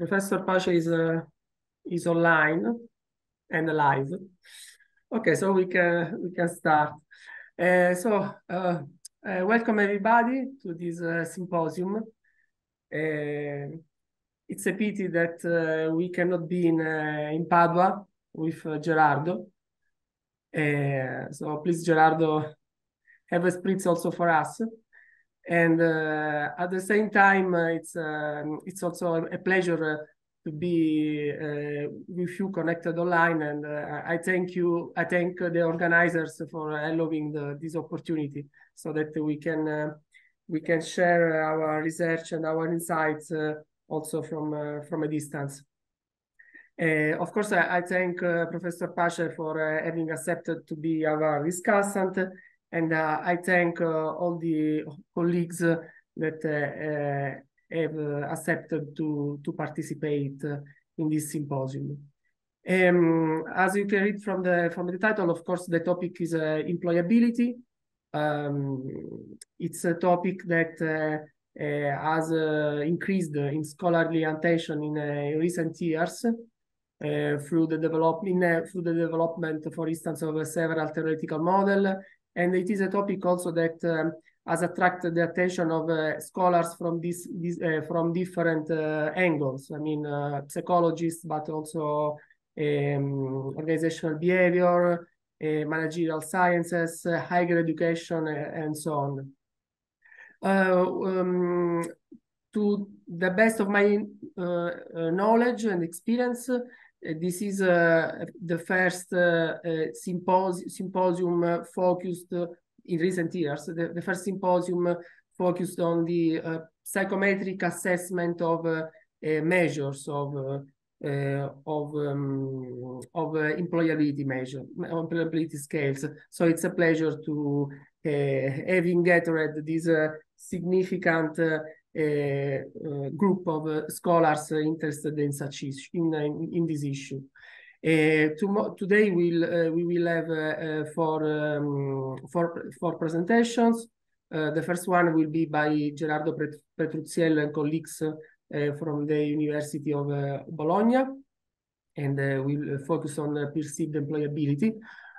Professor Pace is uh, is online and live. Okay, so we can we can start. Uh, so uh, uh welcome everybody to this uh, symposium. Uh, it's a pity that we cannot be in in Padua with Gerardo. so please, Gerardo, have a spritz also for us and uh, at the same time uh, it's um, it's also a pleasure uh, to be with you connected online. And i thank you i thank the organizers for allowing the, this opportunity so that we can we can share our research and our insights also from from a distance. Uh, of course, I, I thank uh, Professor Pace for uh, having accepted to be our discussant and uh, I thank uh, all the colleagues that uh, have accepted to, to participate in this symposium. Um, as you can read from the from the title, of course, the topic is uh, employability. Um, it's a topic that uh, uh, has increased in scholarly attention in recent years through the development through the development, for instance, of several theoretical models and it is a topic also that um, has attracted the attention of uh, scholars from this, this uh, from different uh, angles. I mean, uh, psychologists, but also um, organizational behavior, uh, managerial sciences, uh, higher education, and so on. Um, to the best of my knowledge and experience, uh, this is uh, the first uh, sympos symposium focused in recent years, the, the, first symposium focused on the psychometric assessment of measures of uh, of um, of uh, employability measure employability scales. So it's a pleasure to uh, having gathered this significant Eh, group of uh, scholars interested in such issue, in, in, in this issue. Uh, to, today we'll, uh, eh, we will have uh, for, um, for, for presentations. The first one will be by Gerardo Petruzziello and colleagues from the University of Bologna, and we'll focus on perceived employability.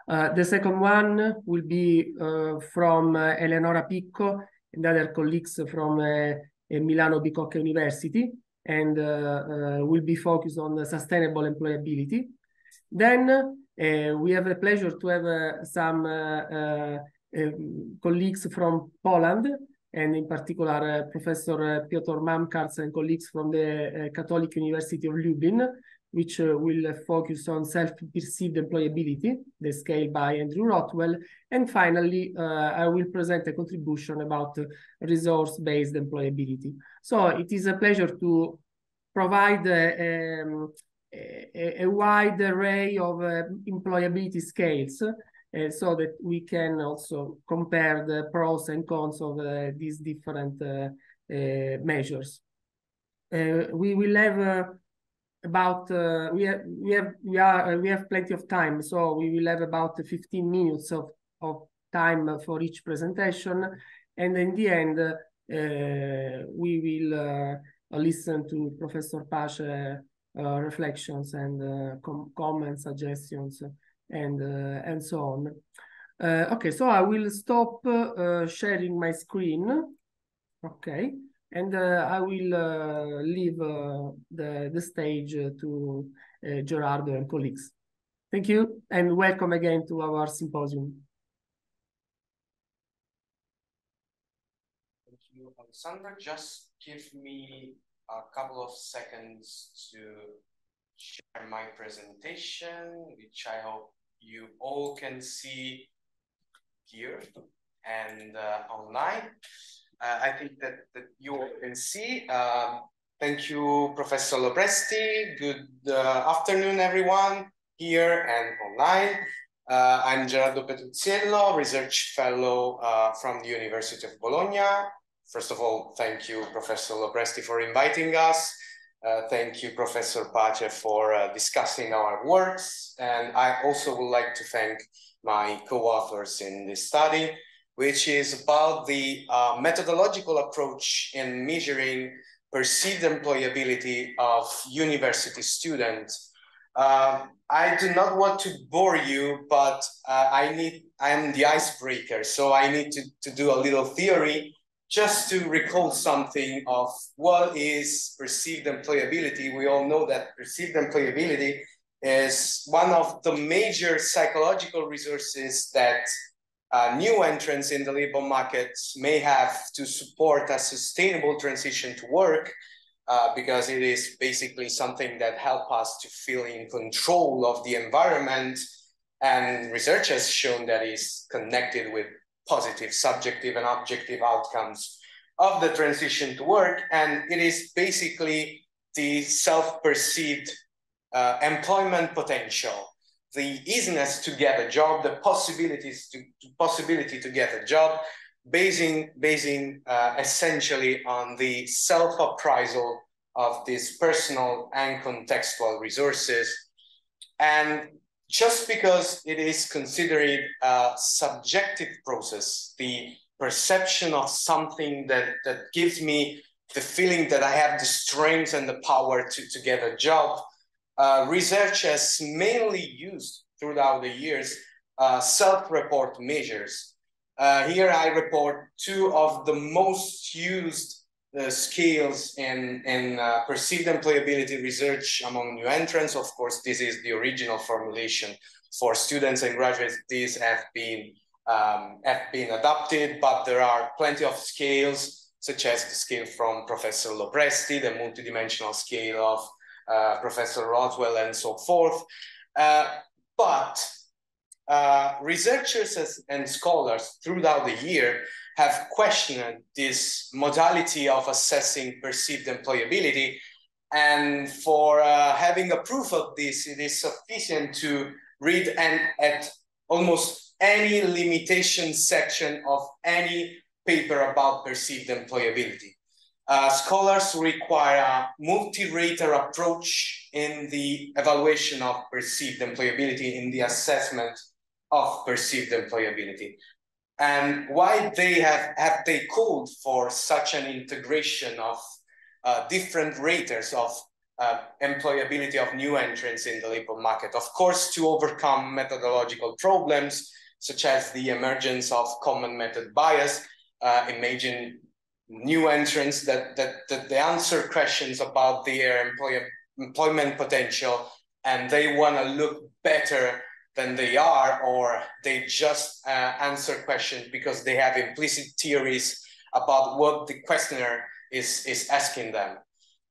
the second one will be from Eleonora Picco and other colleagues from Milano Bicocca University and uh, uh, will be focused on sustainable employability. Then uh, we have the pleasure to have some um, colleagues from Poland and in particular Professor Piotr Mamcarz and colleagues from the Catholic University of Lublin which uh, will focus on self-perceived employability, the scale by Andrew Rothwell. And finally, uh, I will present a contribution about uh, resource-based employability. So it is a pleasure to provide um, a, a, wide array of uh, employability scales uh, so that we can also compare the pros and cons of uh, these different measures. we will have about uh, we have we have we are uh, we have plenty of time so we will have about 15 minutes of of time for each presentation. And in the end uh, we will uh, listen to professor Pace uh, reflections and uh, com comments suggestions and and so on. Okay so i will stop sharing my screen. Okay and uh, I will uh, leave uh, the, the stage to Gerardo and colleagues. Thank you and welcome again to our symposium. Thank you, Alessandra. Just give me a couple of seconds to share my presentation, which I hope you all can see here and uh, online uh, I think that, that you can see. Um, thank you, Professor Lopresti. Good uh, afternoon, everyone here and online. Uh, I'm Gerardo Petruzziello, research fellow uh, from the University of Bologna. First of all, thank you, Professor Lopresti, for inviting us. Uh, thank you, Professor Pace, for uh, discussing our works. And I also would like to thank my co-authors in this study, which is about the uh, methodological approach in measuring perceived employability of university students. Uh, I do not want to bore you, but uh, I need, I am the icebreaker, so I need to, to do a little theory just to recall something of what is perceived employability. We all know that perceived employability is one of the major psychological resources that uh, new entrants in the labor market may have to support a sustainable transition to work uh, because it is basically something that help us to feel in control of the environment. And research has shown that is connected with positive subjective and objective outcomes of the transition to work. And it is basically the self-perceived uh, employment potential the easiness to get a job, the possibilities to, to possibility to get a job, basing basing uh, essentially on the self appraisal of these personal and contextual resources, and just because it is considered a subjective process, the perception of something that that gives me the feeling that I have the strength and the power to, to get a job uh, research has mainly used throughout the years uh, self-report measures. Uh, here I report two of the most used uh, scales in, in uh, perceived employability research among new entrants. Of course, this is the original formulation for students and graduates. These have been um, have been adopted, but there are plenty of scales, such as the scale from Professor Lopresti, the multidimensional scale of uh, Professor Rothwell, and so forth. Uh, but uh, researchers and scholars throughout the year have questioned this modality of assessing perceived employability. And for having a proof of this, it is sufficient to read and at almost any limitation section of any paper about perceived employability. Uh, scholars require a multi-rater approach in the evaluation of perceived employability in the assessment of perceived employability. And why they have, have they called for such an integration of uh, different raters of uh, employability of new entrants in the labor market? Of course, to overcome methodological problems, such as the emergence of common method bias, uh, imagine new entrants that, that, that they answer questions about their employer, employment potential and they want to look better than they are, or they just uh, answer questions because they have implicit theories about what the questioner is, is asking them.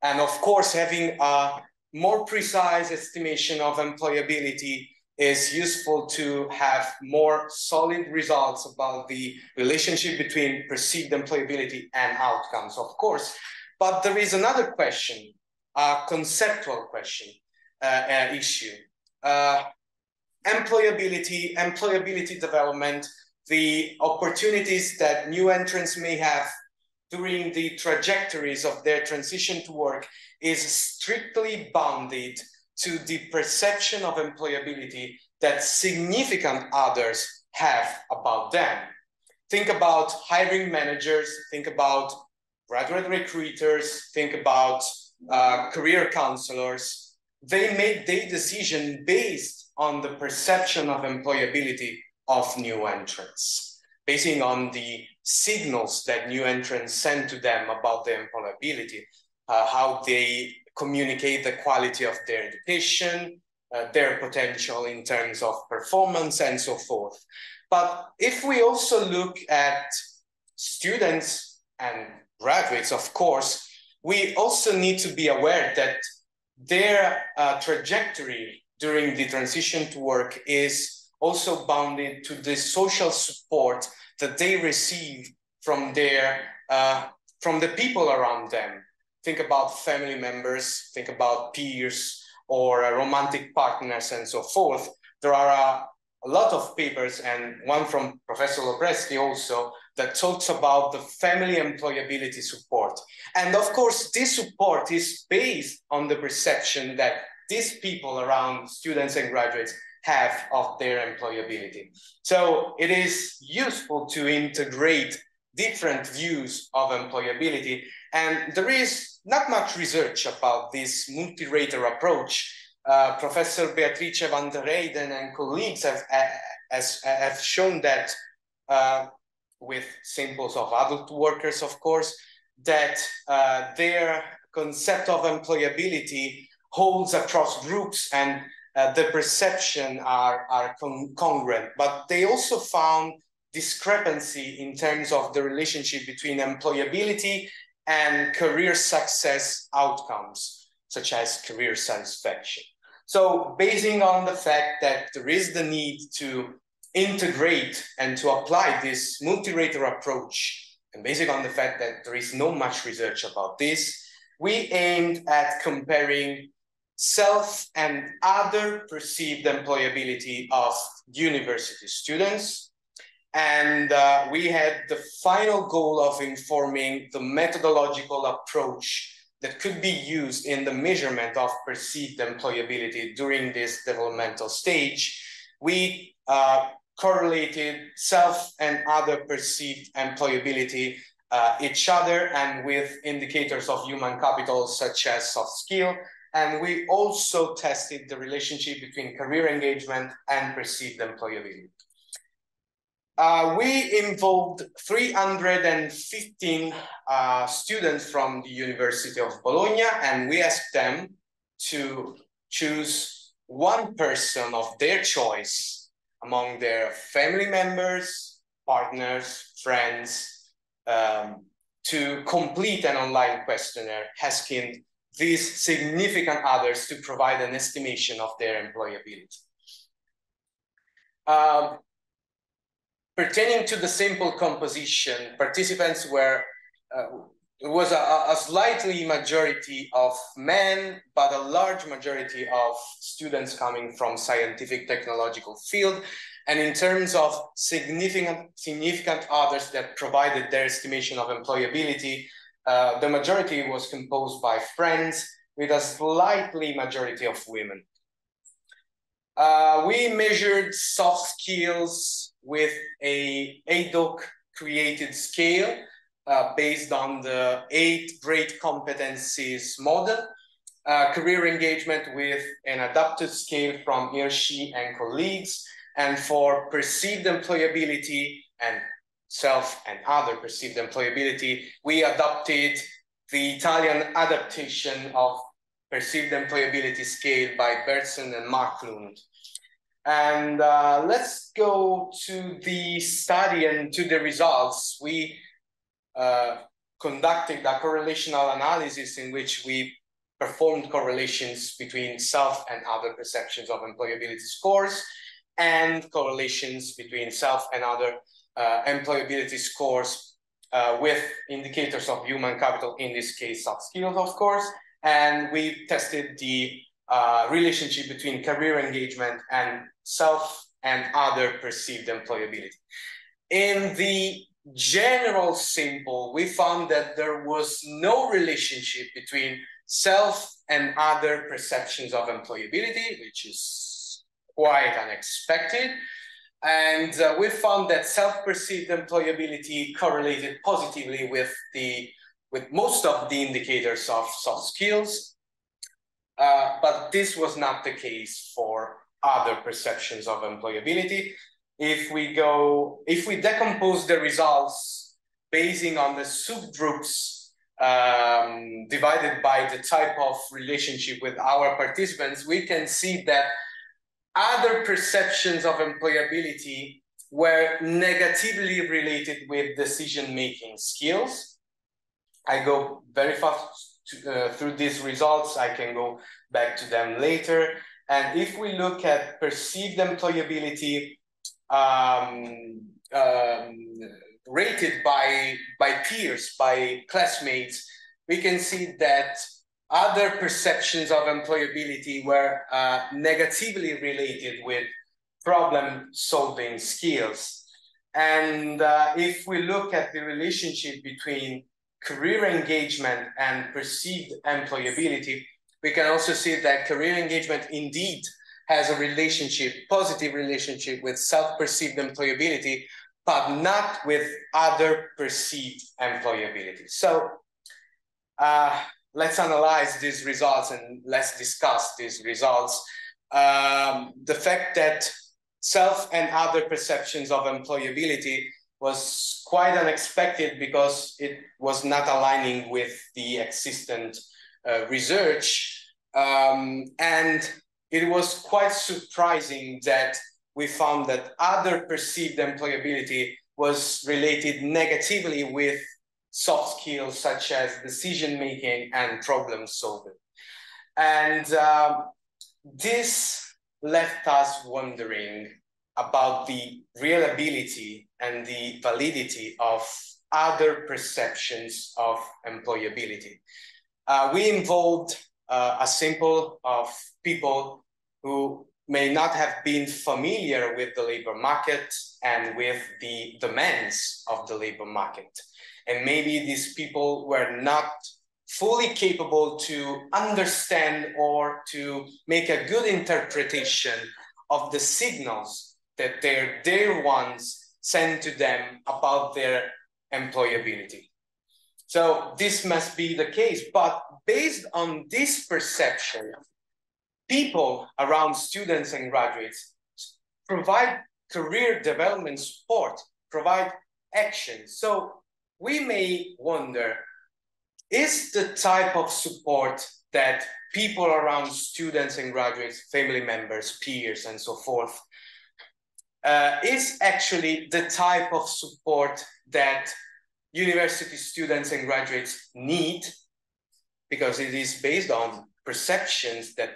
And of course, having a more precise estimation of employability is useful to have more solid results about the relationship between perceived employability and outcomes, of course. But there is another question, a conceptual question, uh, uh, issue. Uh, employability, employability development, the opportunities that new entrants may have during the trajectories of their transition to work is strictly bounded to the perception of employability that significant others have about them. Think about hiring managers, think about graduate recruiters, think about uh, career counselors. They make their decision based on the perception of employability of new entrants, basing on the signals that new entrants send to them about their employability, uh, how they communicate the quality of their education, uh, their potential in terms of performance and so forth. But if we also look at students and graduates, of course, we also need to be aware that their uh, trajectory during the transition to work is also bounded to the social support that they receive from their uh, from the people around them think about family members, think about peers or uh, romantic partners and so forth. There are uh, a lot of papers and one from Professor Lopresti also that talks about the family employability support. And of course, this support is based on the perception that these people around students and graduates have of their employability. So it is useful to integrate different views of employability. And there is not much research about this multi-rater approach. Uh, Professor Beatrice van der Heijden and colleagues have, has, have shown that uh, with samples of adult workers, of course, that uh, their concept of employability holds across groups and uh, the perception are, are con congruent. But they also found discrepancy in terms of the relationship between employability and career success outcomes, such as career satisfaction. So basing on the fact that there is the need to integrate and to apply this multi-rater approach, and basing on the fact that there is no much research about this, we aimed at comparing self and other perceived employability of university students. And uh, we had the final goal of informing the methodological approach that could be used in the measurement of perceived employability during this developmental stage. We uh, correlated self and other perceived employability uh, each other and with indicators of human capital such as soft skill. And we also tested the relationship between career engagement and perceived employability. Uh, we involved 315 uh, students from the University of Bologna, and we asked them to choose one person of their choice among their family members, partners, friends, um, to complete an online questionnaire asking these significant others to provide an estimation of their employability. Um, pertaining to the simple composition, participants were uh, it was a, a, slightly majority of men, but a large majority of students coming from scientific technological field. And in terms of significant, significant others that provided their estimation of employability, uh, the majority was composed by friends with a slightly majority of women. Uh, we measured soft skills with a ad hoc created scale uh, based on the eight great competencies model, uh, career engagement with an adapted scale from Hirschi and colleagues, and for perceived employability and self and other perceived employability, we adopted the Italian adaptation of perceived employability scale by Berntson and Marklund. And uh, let's go to the study and to the results. We uh, conducted a correlational analysis in which we performed correlations between self and other perceptions of employability scores and correlations between self and other uh, employability scores uh, with indicators of human capital, in this case, soft skills, of course. And we tested the uh, relationship between career engagement and self and other perceived employability. In the general sample, we found that there was no relationship between self and other perceptions of employability, which is quite unexpected. And uh, we found that self-perceived employability correlated positively with the with most of the indicators of soft skills. Uh, but this was not the case for other perceptions of employability if we go, if we decompose the results basing on the subgroups um, divided by the type of relationship with our participants, we can see that other perceptions of employability were negatively related with decision-making skills. I go very fast to, uh, through these results. I can go back to them later. And if we look at perceived employability, um, um, rated by, by peers, by classmates, we can see that other perceptions of employability were uh, negatively related with problem solving skills. And uh, if we look at the relationship between career engagement and perceived employability, we can also see that career engagement indeed has a relationship, positive relationship with self-perceived employability, but not with other perceived employability. So uh, let's analyze these results and let's discuss these results. Um, the fact that self and other perceptions of employability was quite unexpected because it was not aligning with the existent uh, research. Um, and it was quite surprising that we found that other perceived employability was related negatively with soft skills such as decision making and problem solving. And uh, this left us wondering about the real ability and the validity of other perceptions of employability. Uh, we involved uh, a sample of people who may not have been familiar with the labor market and with the demands of the labor market. And maybe these people were not fully capable to understand or to make a good interpretation of the signals that their dear ones send to them about their employability. So this must be the case, but based on this perception, people around students and graduates provide career development support, provide action. So we may wonder, is the type of support that people around students and graduates, family members, peers, and so forth, uh, is actually the type of support that university students and graduates need because it is based on perceptions that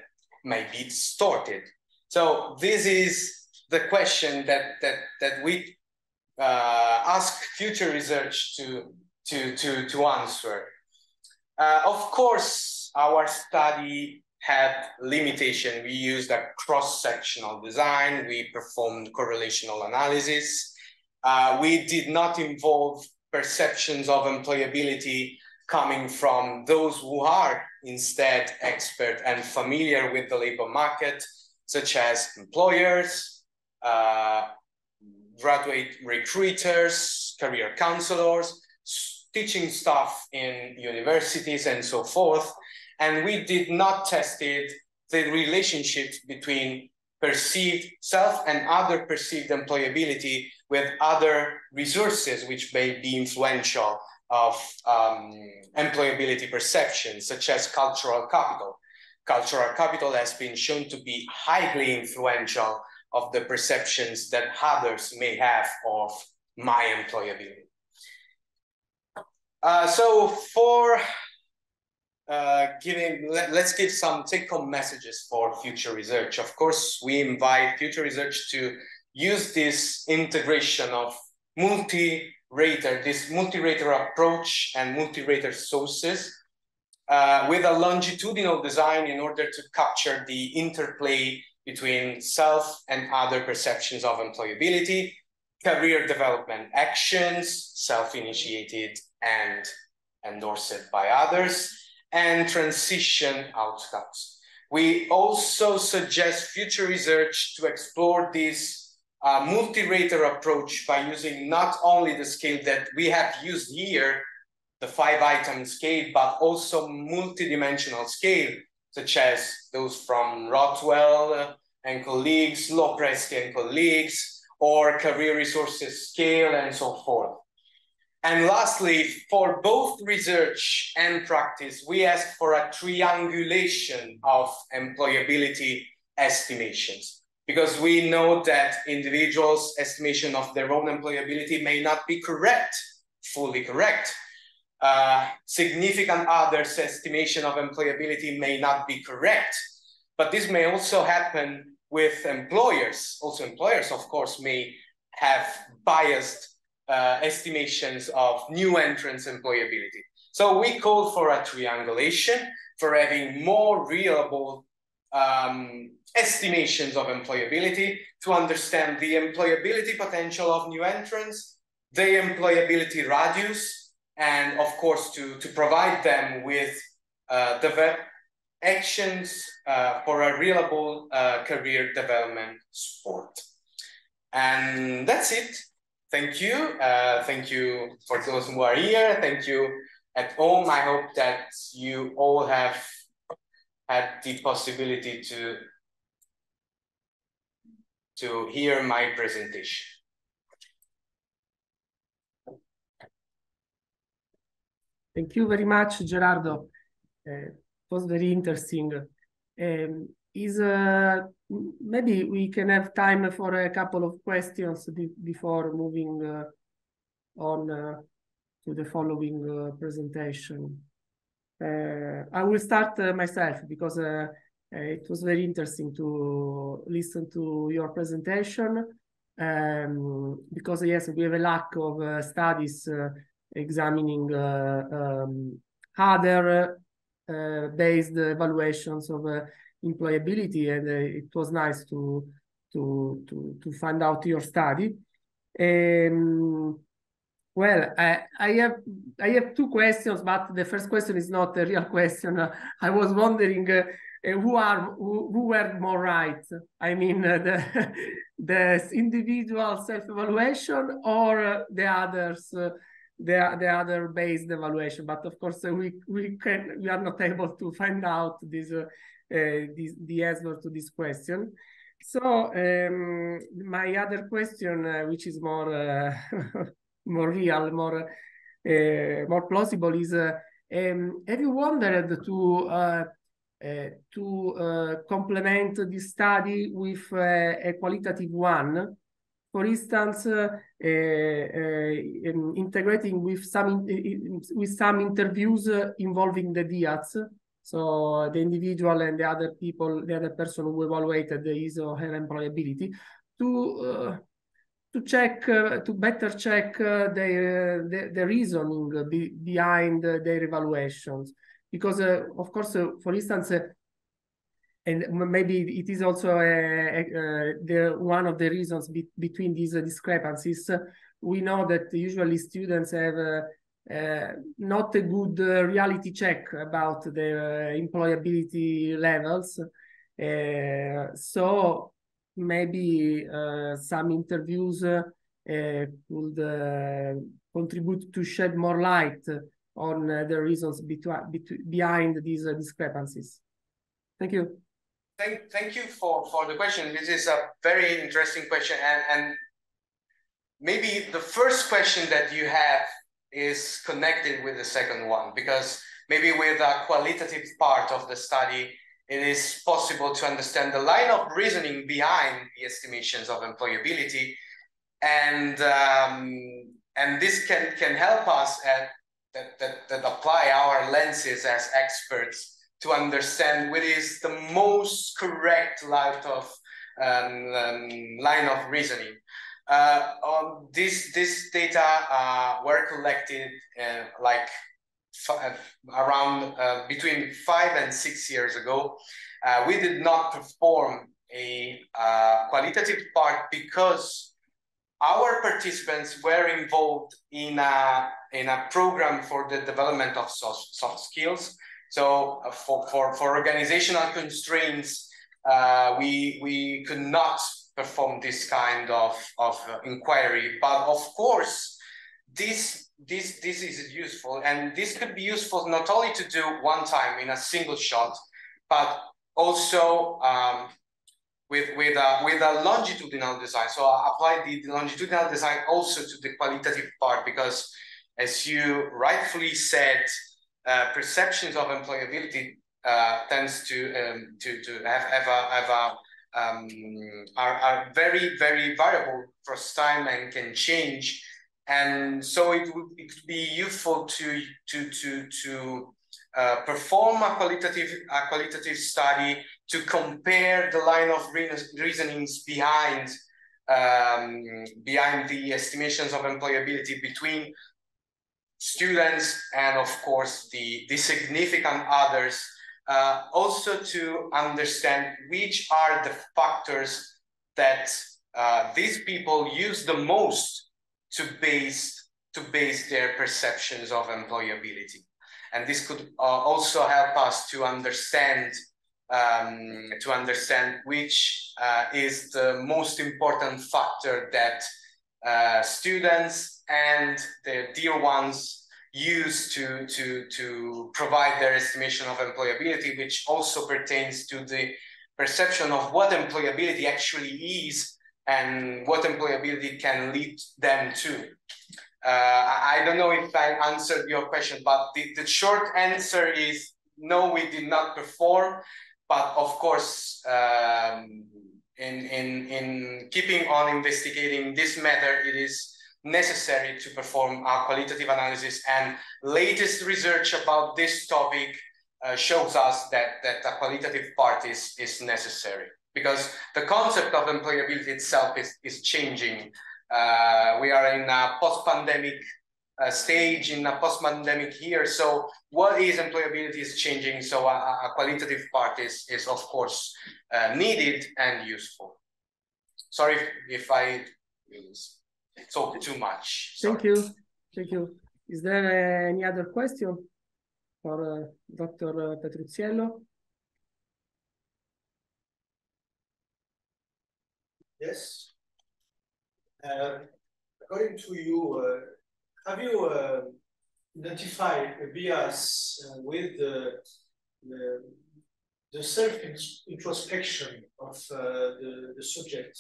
may be distorted. So this is the question that that that we uh, ask future research to to to to answer. Uh, of course, our study had limitation. We used a cross-sectional design. We performed correlational analysis. Uh, we did not involve perceptions of employability coming from those who are instead expert and familiar with the labor market, such as employers, uh, graduate recruiters, career counselors, teaching staff in universities and so forth. And we did not test it, the relationships between perceived self and other perceived employability with other resources which may be influential of um, employability perceptions, such as cultural capital. Cultural capital has been shown to be highly influential of the perceptions that others may have of my employability. Uh, so for uh, giving, let, us give some take-home messages for future research. Of course, we invite future research to use this integration of multi-rater, this multi-rater approach and multi-rater sources uh, with a longitudinal design in order to capture the interplay between self and other perceptions of employability, career development actions, self-initiated and endorsed by others, and transition outcomes. We also suggest future research to explore this uh, multi-rater approach by using not only the scale that we have used here, the five item scale, but also multi-dimensional scale such as those from Rothwell and colleagues, Lopresti and colleagues, or career resources scale and so forth. And lastly, for both research and practice, we ask for a triangulation of employability estimations because we know that individuals' estimation of their own employability may not be correct, fully correct. Uh, significant others' estimation of employability may not be correct. But this may also happen with employers. Also, employers, of course, may have biased uh, estimations of new entrants' employability. So we call for a triangulation for having more reliable um, estimations of employability to understand the employability potential of new entrants, the employability radius, and of course to, to provide them with uh, the actions uh, for a reliable uh, career development support. And that's it. Thank you. Uh, thank you for those who are here. Thank you at home. I hope that you all have had the possibility to to hear my presentation. Thank you very much, Gerardo. Uh, it was very interesting. Um, is uh, maybe we can have time for a couple of questions be before moving uh, on uh, to the following uh, presentation. Uh, I will start uh, myself because it was very interesting to listen to your presentation um, because yes, we have a lack of studies examining um, other based evaluations of employability, and uh, it was nice to to to to find out your study. Um, well, I, I have I have two questions, but the first question is not a real question. I was wondering uh, who are who, who were more right. I mean, uh, the the individual self evaluation or uh, the others. Uh, the, the other based evaluation but of course we we can we are not able to find out this uh, this, the answer to this question. So um, my other question, uh, which is more uh, more real, more more plausible, is um, have you wondered to uh, to uh, complement this study with uh, a qualitative one. For instance, integrating with some with some interviews involving the dyads so the individual and the other people, the other person who evaluated his or her employability to uh, to check, uh, to better check uh, the, the, the reasoning be, behind their evaluations. Because, uh, of course, uh, for instance, uh, and maybe it is also the, one of the reasons be, between these discrepancies. we know that usually students have uh, Uh, not a good uh, reality check about the uh, employability levels. Uh, so maybe uh, some interviews could contribute to shed more light on the reasons behind these discrepancies. Thank you. Thank, thank you for, for the question. This is a very interesting question. And, and maybe the first question that you have is connected with the second one because maybe with a qualitative part of the study, it is possible to understand the line of reasoning behind the estimations of employability. And, um, and this can, can help us at, that, that, that apply our lenses as experts to understand what is the most correct line of, um, um, line of reasoning. Uh, um, this this data uh, were collected uh, like uh, around uh, between five and six years ago. Uh, we did not perform a qualitative part because our participants were involved in a in a program for the development of soft, soft skills. So for, for, for organizational constraints, we we could not perform this kind of, of uh, inquiry. But of course, this, this, this is useful. And this could be useful not only to do one time in a single shot, but also um, with, with, a, with a longitudinal design. So I apply the, the longitudinal design also to the qualitative part because as you rightfully said, uh, perceptions of employability uh, tends to um, to to have have a, have a um, are, are very, very variable across time and can change. And so it would, it would be useful to, to, to, to uh, perform a qualitative, a qualitative study to compare the line of reasonings behind um, behind the estimations of employability between students and of course the, the significant others uh, also to understand which are the factors that uh, these people use the most to base to base their perceptions of employability. And this could uh, also help us to understand um, to understand which uh, is the most important factor that uh, students and their dear ones use to, to, to provide their estimation of employability, which also pertains to the perception of what employability actually is and what employability can lead them to. Uh, I don't know if I answered your question, but the, the short answer is no, we did not perform. But of course, um, in, in, in keeping on investigating this matter, it is necessary to perform a qualitative analysis and latest research about this topic uh, shows us that, that a qualitative part is, is necessary because the concept of employability itself is, is changing. Uh, we are in a post-pandemic uh, stage, in a post-pandemic year. So what is employability is changing. So a, a qualitative part is, is of course uh, needed and useful. Sorry if, if I talk too much. Sorry. Thank you. Thank you. Is there any other question for uh, Dr. Petruzziello? Yes. Uh, according to you, uh, have you uh, identified a bias uh, with the, the, the self-introspection of uh, the, the subject?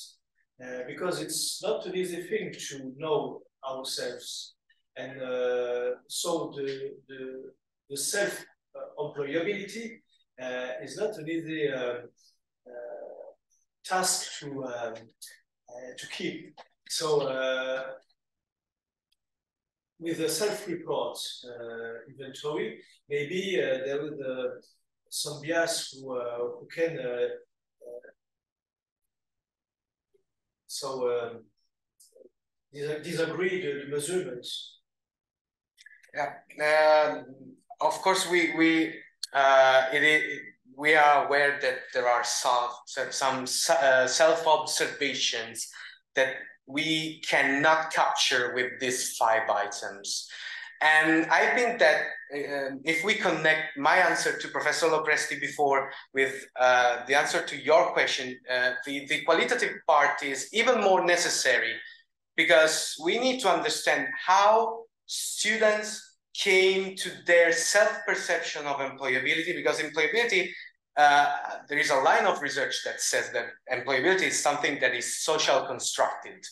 Uh, because it's not an easy thing to know ourselves. And so the, the, the self-employability is not an easy task to um, uh, to keep. So uh, with the self-report uh, inventory, maybe there is some bias who who can so um, disagree the, the measurements. Yeah, um, of course we we uh, it, it we are aware that there are some, some uh, self-observations that we cannot capture with these five items. And I think that uh, if we connect my answer to Professor Lopresti before with uh, the answer to your question, uh, the, the qualitative part is even more necessary because we need to understand how students came to their self-perception of employability because employability uh, there is a line of research that says that employability is something that is social constructed.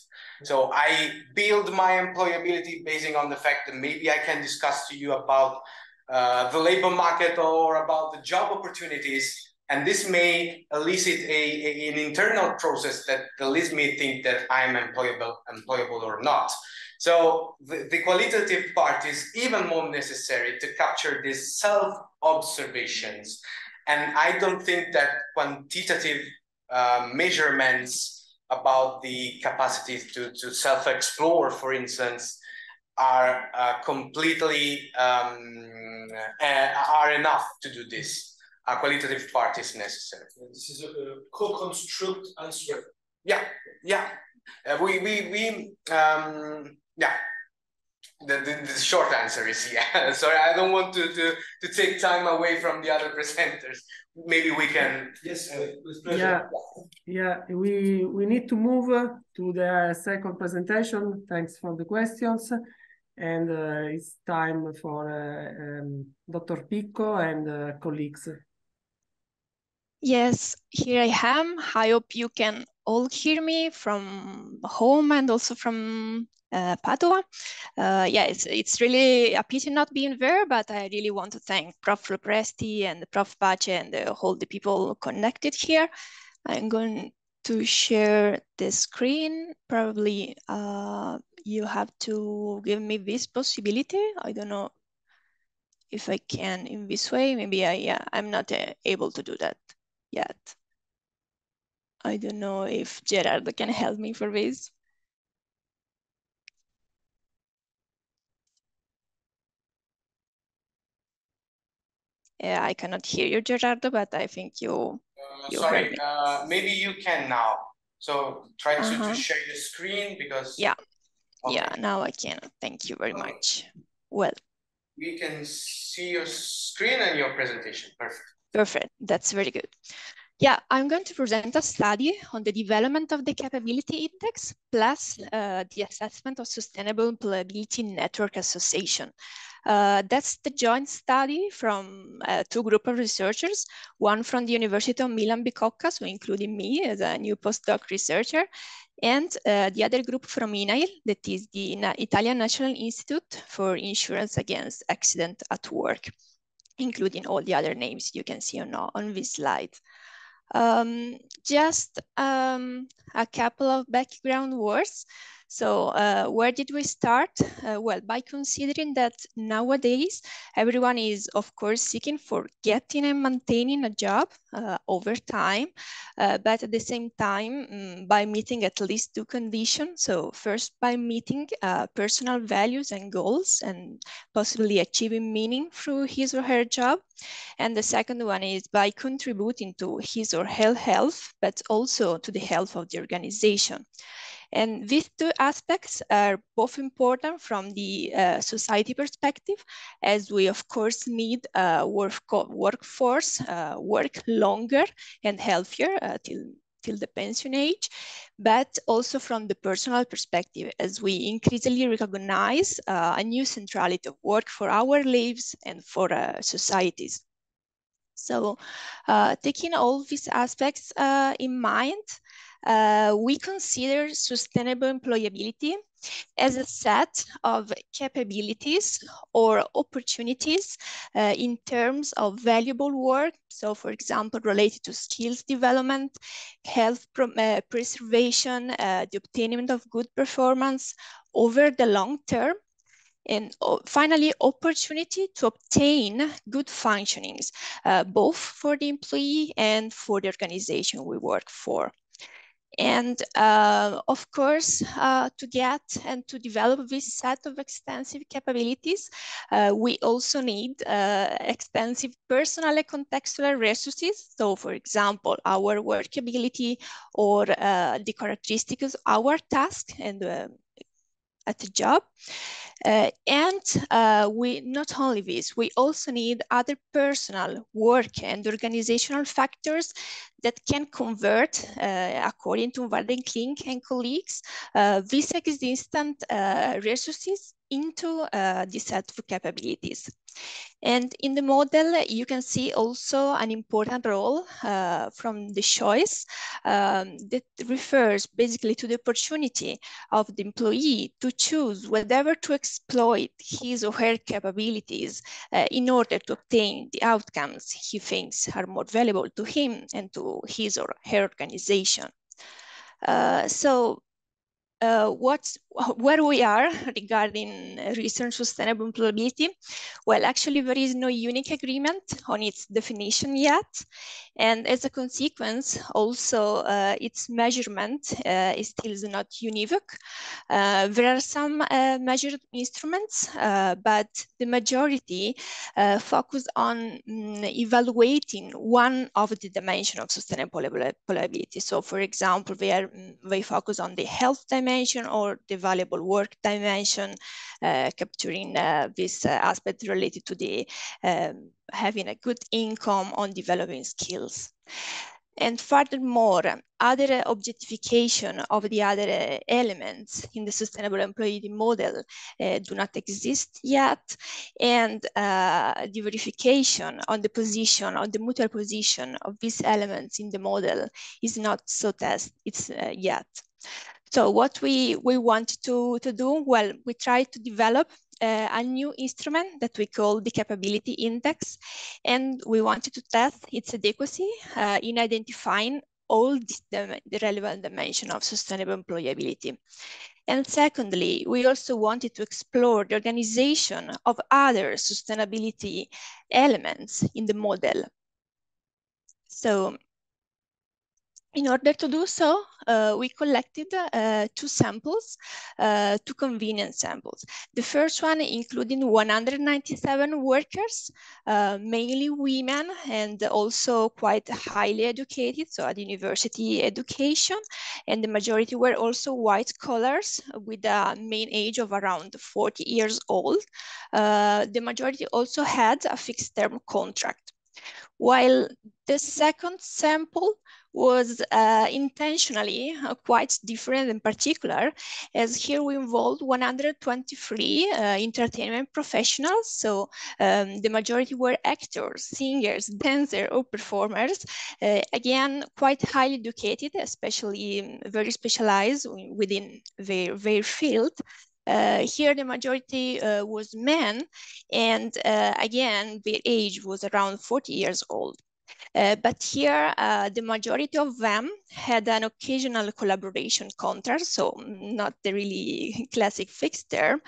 So I build my employability basing on the fact that maybe I can discuss to you about uh, the labor market or about the job opportunities. And this may elicit a, a, an internal process that leads me think that I'm employable, employable or not. So the, the qualitative part is even more necessary to capture these self-observations and I don't think that quantitative uh, measurements about the capacity to, to self-explore, for instance, are uh, completely um, uh, are enough to do this. A qualitative part is necessary. This is a, a co-construct answer. Yeah, yeah. Uh, we we we um, yeah the, the, the, short answer is yeah. Sorry, I don't want to, to, to take time away from the other presenters. Maybe we can. Yes, with pleasure. Yeah, yeah. We we need to move to the second presentation. Thanks for the questions, and uh, it's time for uh, um, Dr. Picco and uh, colleagues. Yes, here I am. I hope you can all hear me from home and also from uh, Padua. Uh, yeah, it's, it's really a pity not being there, but I really want to thank Prof. Lopresti and Prof. Pace and uh, all the people connected here. I'm going to share the screen. Probably uh, you have to give me this possibility. I don't know if I can in this way. Maybe I, yeah, I'm not uh, able to do that yet. I don't know if Gerardo can help me for this. Yeah, I cannot hear you, Gerardo, but I think you. Uh, you sorry, uh, maybe you can now. So try to, uh -huh. to uh-huh. share your screen because. Yeah, okay. yeah, now I can. Thank you very much. Well. We can see your screen and your presentation. Perfect. Perfect. That's very good. Yeah, I'm going to present a study on the development of the capability index plus uh, the assessment of sustainable employability network association. Uh, that's the joint study from uh, two group of researchers, one from the University of Milan Bicocca, so including me as a new postdoc researcher, and uh, the other group from INAIL, that is the Italian National Institute for Insurance Against Accident at Work, including all the other names you can see on, on this slide. Um, just um, a couple of background words. So uh, where did we start? Uh, well, by considering that nowadays everyone is, of course, seeking for getting and maintaining a job uh, over time, uh, but at the same time, um, by meeting at least two conditions. So first, by meeting uh, personal values and goals and possibly achieving meaning through his or her job. And the second one is by contributing to his or her health, but also to the health of the organization. And these two aspects are both important from the uh, society perspective, as we of course need a work workforce uh, work longer and healthier uh, till till the pension age, but also from the personal perspective, as we increasingly recognize uh, a new centrality of work for our lives and for uh, societies. So uh, taking all these aspects uh, in mind, uh, we consider sustainable employability as a set of capabilities or opportunities uh, in terms of valuable work. So for example, related to skills development, health uh, preservation, uh, the obtainment of good performance over the long term, and finally, opportunity to obtain good functionings, uh, both for the employee and for the organization we work for. And uh, of course, uh, to get and to develop this set of extensive capabilities, uh, we also need uh, extensive personal and contextual resources. So for example, our workability or uh, the characteristics of our task and uh, at the job. Uh, and uh, we not only this, we also need other personal work and organizational factors that can convert, uh, according to van der Klink and colleagues, uh, these existent uh, resources into uh, this set of capabilities. And in the model, you can see also an important role uh, from the choice um, that refers basically to the opportunity of the employee to choose whether to exploit his or her capabilities uh, in order to obtain the outcomes he thinks are more valuable to him and to his or her organization. Uh, so uh, what's where we are regarding research sustainable employability. Well, actually, there is no unique agreement on its definition yet. And as a consequence, also uh, its measurement uh, is still not univoc. Uh, there are some uh, measured instruments, uh, but the majority focus on um, evaluating one of the dimensions of sustainable employability. So for example, they, are, mm, they focus on the health dimension or the valuable work dimension, uh, capturing uh, this uh, aspect related to the um, having a good income on developing skills. And furthermore, other objectification of the other elements in the sustainable employee model uh, do not exist yet. And uh, the verification on the position, on the mutual position of these elements in the model is not so test it's uh, yet. So what we, we want to, to do, well, we try to develop uh, a new instrument that we call the capability index. And we wanted to test its adequacy uh, in identifying all the, the relevant dimension of sustainable employability. And secondly, we also wanted to explore the organization of other sustainability elements in the model. So in order to do so, uh, we collected uh, two samples, uh, two convenience samples. The first one including 197 workers, uh, mainly women and also quite highly educated, so at university education, and the majority were also white collars with a mean age of around 40 years old. Uh, the majority also had a fixed term contract. while the second sample was uh, intentionally uh, quite different in particular, as here we involved 123 uh, entertainment professionals. So um, the majority were actors, singers, dancers, or performers. Uh, again, quite highly educated, especially um, very specialized within their, their field. Uh, here the majority uh, was men and uh, again the age was around 40 years old. Uh, but here, uh, the majority of them had an occasional collaboration contract, so not the really classic fixed term,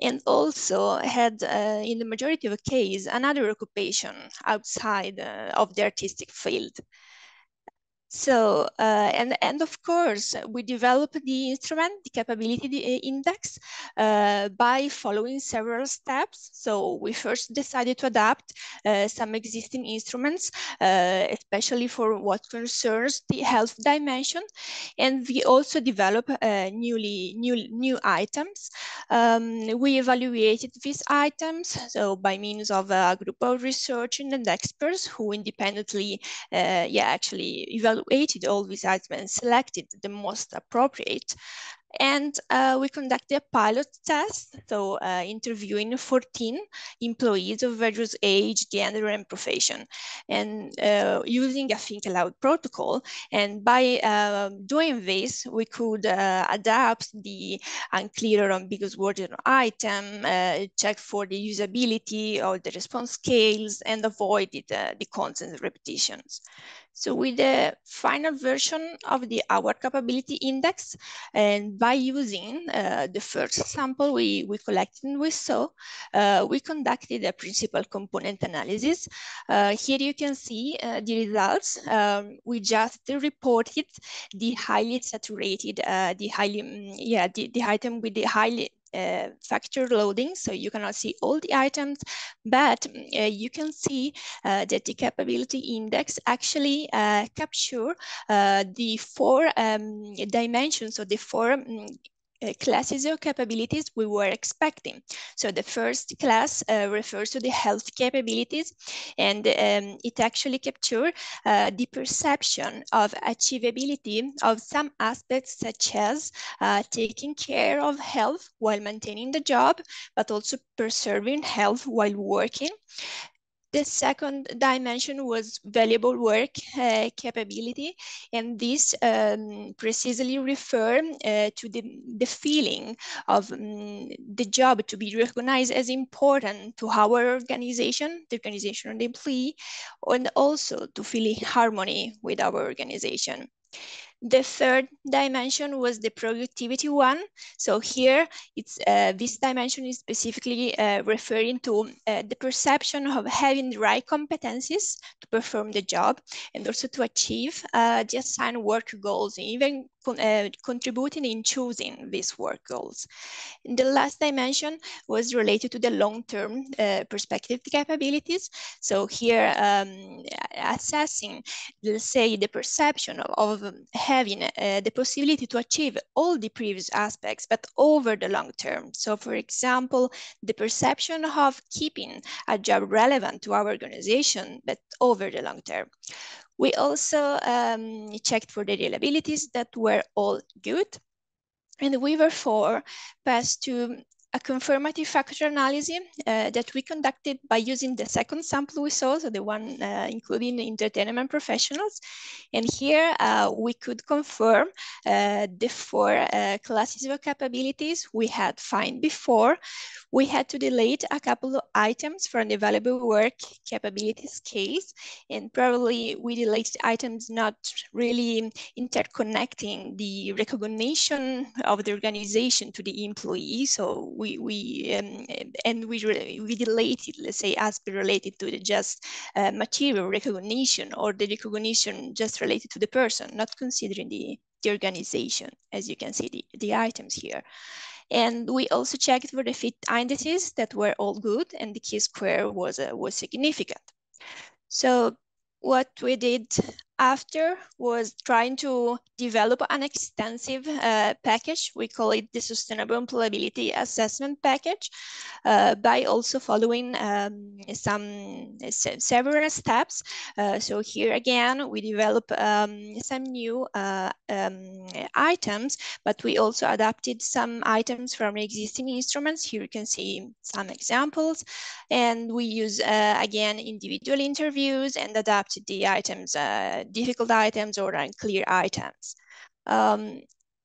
and also had, uh, in the majority of the case, another occupation outside of the artistic field. So, uh, and, and of course, we developed the instrument, the capability index, uh, by following several steps. So we first decided to adapt uh, some existing instruments, uh, especially for what concerns the health dimension. And we also developed uh, newly new, new items. Um, we evaluated these items, so by means of a group of researchers and experts who independently, uh, yeah, actually evaluated evaluated all these items and selected the most appropriate. And uh, we conducted a pilot test, so uh, interviewing 14 employees of various age, gender, and profession, and uh, using a think aloud protocol. And by uh, doing this, we could uh, adapt the unclear or ambiguous wording item, uh, check for the usability of the response scales, and avoided the content repetitions. So with the final version of the our capability index, and by using uh, the first sample we, we collected and we saw, uh, we conducted a principal component analysis. Uh, here you can see uh, the results. Um, we just reported the highly saturated, uh, the highly, mm, yeah, the, the item with the highly uh, factor loading, so you cannot see all the items, but uh, you can see uh, that the capability index actually uh, capture uh, the four um, dimensions or the four um, uh, classes of capabilities we were expecting. So the first class uh, refers to the health capabilities, and um, it actually captures uh, the perception of achievability of some aspects such as uh, taking care of health while maintaining the job, but also preserving health while working, the second dimension was valuable work uh, capability, and this um, precisely refer uh, to the, the feeling of um, the job to be recognized as important to our organization, the organization of the employee, and also to feel in harmony with our organization. The third dimension was the productivity one. So here, it's uh, this dimension is specifically uh, referring to uh, the perception of having the right competencies to perform the job and also to achieve uh, the assigned work goals, even uh, contributing in choosing these work goals. And the last dimension was related to the long-term uh, perspective capabilities. So here, um, assessing, let's say, the perception of, of having uh, the possibility to achieve all the previous aspects, but over the long term. So for example, the perception of keeping a job relevant to our organization, but over the long term. We also um, checked for the reliabilities that were all good. And we therefore passed to a confirmative factor analysis uh, that we conducted by using the second sample we saw, so the one uh, including entertainment professionals. And here uh, we could confirm uh, the four uh, classes of capabilities we had found before. We had to delete a couple of items from the valuable work capability scales, and probably we deleted items not really interconnecting the recognition of the organization to the employee. So we we um, and we we related, let's say, aspect related to the just uh, material recognition or the recognition just related to the person, not considering the the organization, as you can see the, the items here. And we also checked for the fit indices that were all good and the chi-square was, uh, was significant. So what we did after was trying to develop an extensive uh, package. We call it the Sustainable Employability Assessment Package uh, by also following um, some several steps. Uh, so here again, we develop um, some new uh, um, items, but we also adapted some items from existing instruments. Here you can see some examples. And we use, uh, again, individual interviews and adapted the items uh, difficult items or unclear items. Um,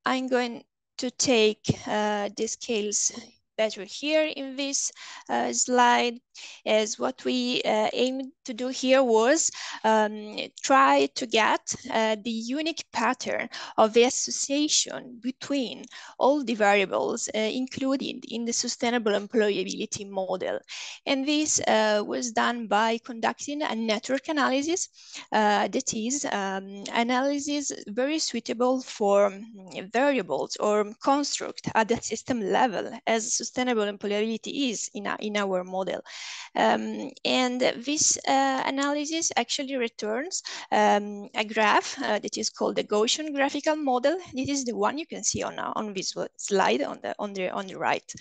I'm going to take uh, the scales better here in this uh, slide is what we uh, aimed to do here was um, try to get uh, the unique pattern of the association between all the variables uh, included in the sustainable employability model. And this uh, was done by conducting a network analysis uh, that is um, analysis very suitable for mm, variables or construct at the system level as sustainable employability is in, a, in our model. Um, and this uh, analysis actually returns um, a graph uh, that is called the Gaussian graphical model. This is the one you can see on, uh, on this slide on the, on the, on the right.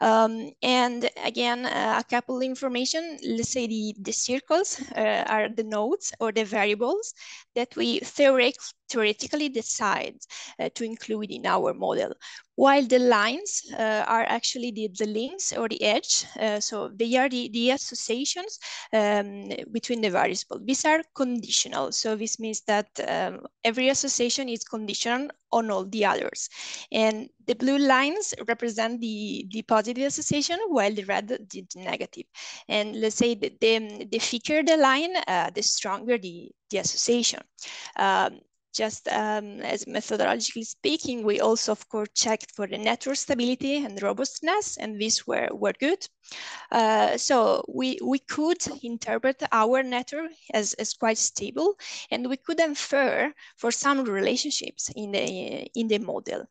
Um, and again, uh, a couple of information, let's say the, the circles uh, are the nodes or the variables that we theoretic, theoretically decide uh, to include in our model while the lines uh, are actually the, the links or the edge. Uh, so they are the, the associations um, between the variables. These are conditional. So this means that um, every association is conditional on all the others. And the blue lines represent the, the positive association while the red the negative. And let's say the, the, the thicker the line, uh, the stronger the, the association. Um, just um, as methodologically speaking, we also, of course, checked for the network stability and robustness, and these were, were good. Uh, so we, we could interpret our network as, as quite stable, and we could infer for some relationships in the, in the model.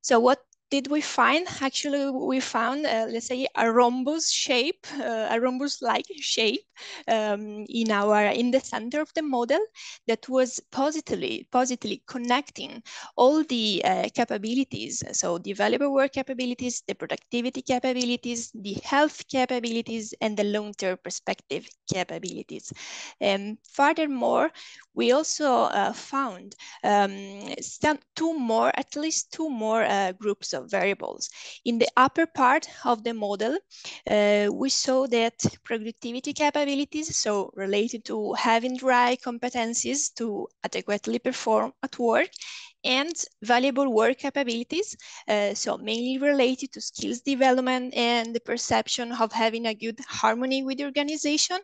So what did we find? Actually, we found, uh, let's say, a rhombus shape, uh, a rhombus-like shape um, in our in the center of the model that was positively positively connecting all the uh, capabilities. So work capabilities, the productivity capabilities, the health capabilities, and the long-term perspective capabilities. And furthermore, we also uh, found um, two more, at least two more uh, groups of variables. In the upper part of the model, uh, we saw that productivity capabilities, so related to having the right competencies to adequately perform at work, and valuable work capabilities, uh, so mainly related to skills development and the perception of having a good harmony with the organization,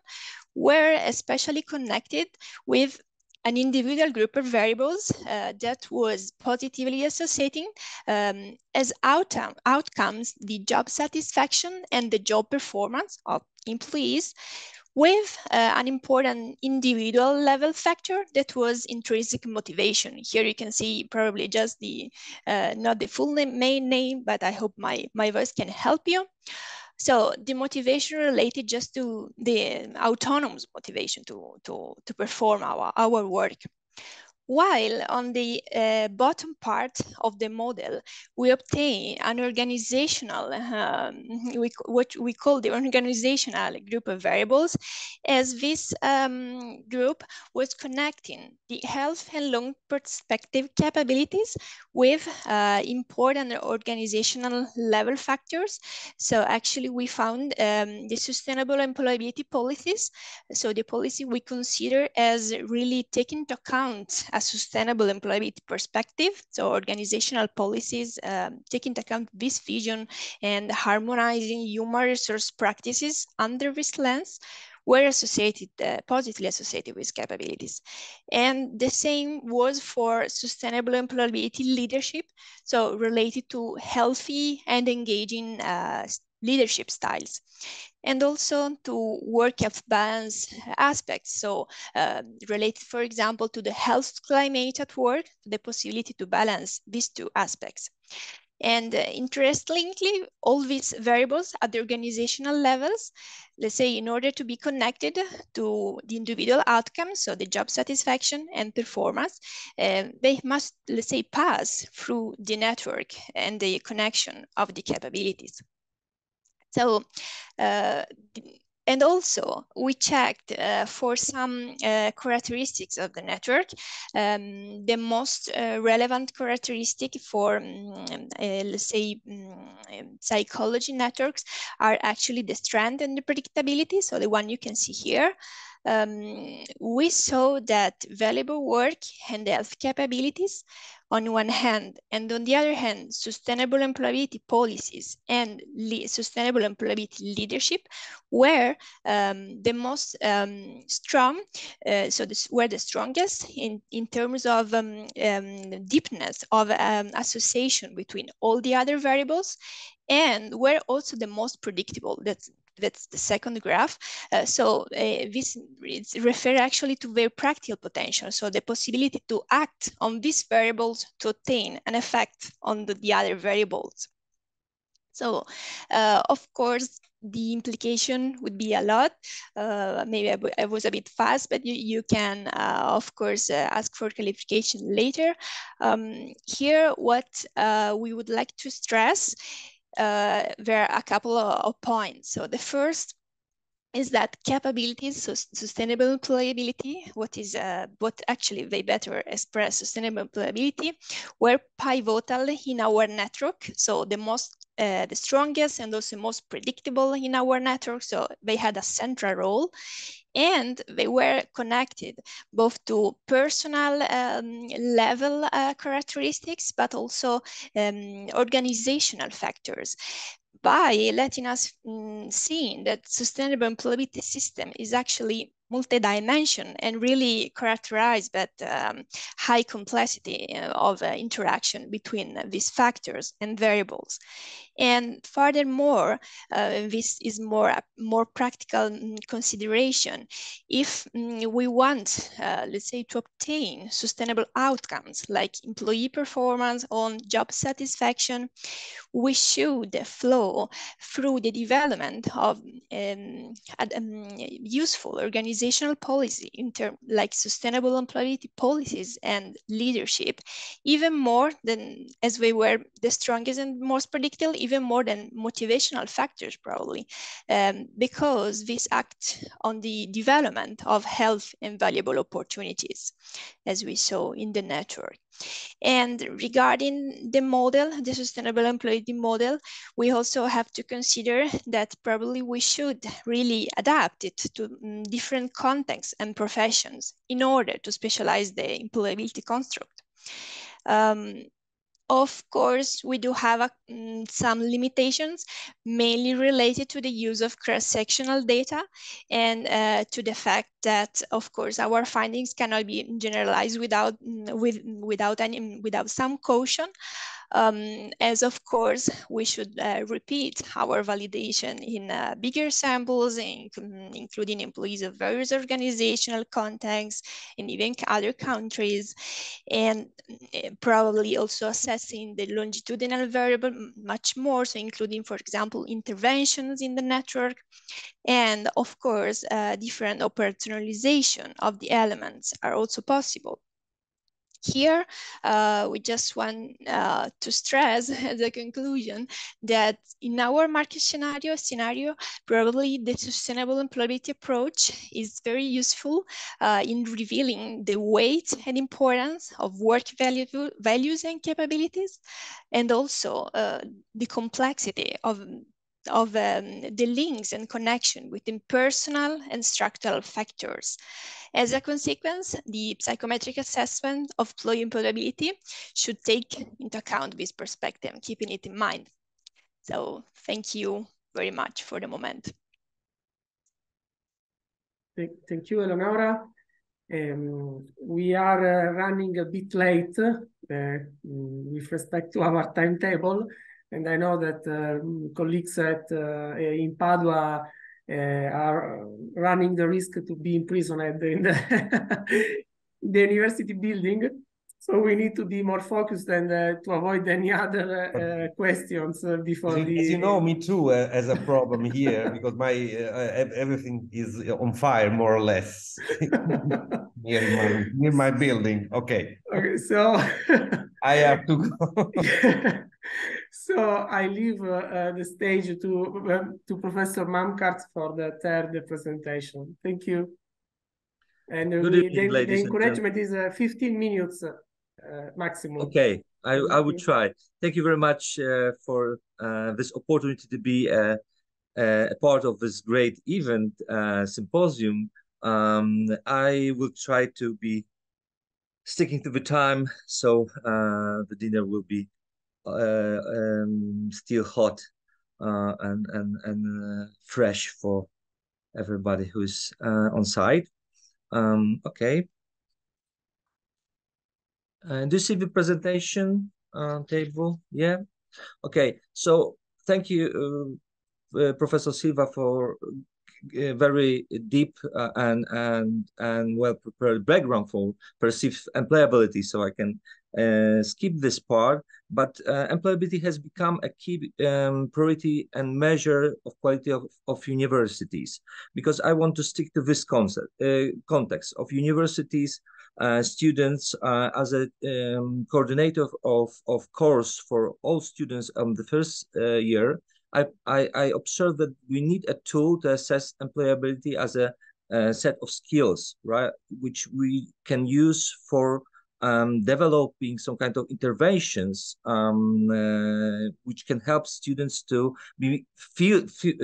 were especially connected with an individual group of variables uh, that was positively associating um, as outcome, outcomes the job satisfaction and the job performance of employees with uh, an important individual level factor that was intrinsic motivation. Here you can see probably just the, uh, not the full name, main name, but I hope my, my voice can help you. So the motivation related just to the autonomous motivation to, to, to perform our, our work. While on the uh, bottom part of the model, we obtain an organizational, um, we, what we call the organizational group of variables, as this um, group was connecting the health and long perspective capabilities with uh, important organizational level factors. So actually we found um, the sustainable employability policies. So the policy we consider as really taking into account a sustainable employability perspective. So organizational policies um, take into account this vision and harmonizing human resource practices under this lens were associated, uh, positively associated with capabilities. And the same was for sustainable employability leadership, so related to healthy and engaging uh, leadership styles and also to work-life balance aspects. So uh, related, for example, to the health climate at work, the possibility to balance these two aspects. And uh, interestingly, all these variables at the organizational levels, let's say in order to be connected to the individual outcomes, so the job satisfaction and performance, uh, they must, let's say, pass through the network and the connection of the capabilities. So uh, and also, we checked uh, for some uh, characteristics of the network. Um, the most uh, relevant characteristic for, um, let's say, um, psychology networks are actually the strength and the predictability. So the one you can see here um, we saw that valuable work and health capabilities on one hand, and on the other hand, sustainable employability policies and sustainable employability leadership were um, the most um, strong, uh, so this were the strongest in, in terms of um, um, deepness of um, association between all the other variables and were also the most predictable. That's that's the second graph. Uh, so uh, this refer actually to very practical potential. So the possibility to act on these variables to obtain an effect on the, the other variables. So uh, of course, the implication would be a lot. Uh, maybe I, I, was a bit fast, but you, you can, uh, of course, uh, ask for clarification later. Um, here, what uh, we would like to stress uh, there are a couple of, points. So the first is that capabilities, so sustainable employability, what is uh, what actually they better express sustainable employability, were pivotal in our network. So the most, uh, the strongest and also most predictable in our network. So they had a central role and they were connected both to personal um, level uh, characteristics, but also um, organizational factors by letting us um, see that sustainable employability system is actually multi-dimension and really characterized by um, high complexity uh, of uh, interaction between these factors and variables. And furthermore, uh, this is more more practical mm, consideration. If mm, we want, uh, let's say, to obtain sustainable outcomes like employee performance on job satisfaction, we should flow through the development of um, um, useful organizational policy in terms like sustainable employability policies and leadership, even more than as we were the strongest and most predictable even more than motivational factors probably, um, because this act on the development of health and valuable opportunities, as we saw in the network. And regarding the model, the sustainable employee model, we also have to consider that probably we should really adapt it to um, different contexts and professions in order to specialize the employability construct. Um, of course, we do have a, um, some limitations, mainly related to the use of cross-sectional data and uh, to the fact that, of course, our findings cannot be generalized without, mm, with, without, any, without some caution. Um, as of course we should uh, repeat our validation in uh, bigger samples, in, including employees of various organizational contexts and even other countries, and uh, probably also assessing the longitudinal variable much more, so including, for example, interventions in the network, and of course, uh, different operationalization of the elements are also possible. Here, uh, we just want uh, to stress the conclusion that in our market scenario, scenario, probably the sustainable employability approach is very useful uh, in revealing the weight and importance of work value, values and capabilities, and also uh, the complexity of of um, the links and connection between personal and structural factors. As a consequence, the psychometric assessment of employee employability should take into account this perspective, keeping it in mind. So thank you very much for the moment. Thank, thank you, Eleonora. Um, we are uh, running a bit late uh, with respect to our timetable. And I know that uh, colleagues at uh, in Padua uh, are running the risk to be imprisoned in the, the university building. so we need to be more focused and uh, to avoid any other uh, questions uh, before as, the... as you know me too uh, as a problem here because my uh, everything is on fire more or less. Near my near my building. Okay. Okay so i have to go so i leave uh, the stage to to professor Mamcarz for the third presentation thank you and Good we, evening, the, the encouragement is 15 minutes uh, maximum. Okay, I, I would try. Thank you very much uh, for uh, this opportunity to be a, a part of this great event symposium. Um, I will try to be sticking to the time so the dinner will be um, still hot and and and fresh for everybody who's on site. Um, okay. Uh, do you see the presentation uh, table? Yeah. Okay. So thank you, uh, uh Professor Silva, for uh, very deep uh, and and and well prepared background for perceived employability. So I can skip this part. But employability has become a key um, priority and measure of quality of, of universities because I want to stick to this concept context of universities uh, students uh, as a um, coordinator of, of course for all students on the first uh, year, I, I, I observed that we need a tool to assess employability as a, a set of skills, right, which we can use for um, developing some kind of interventions um, uh, which can help students to be feel, feel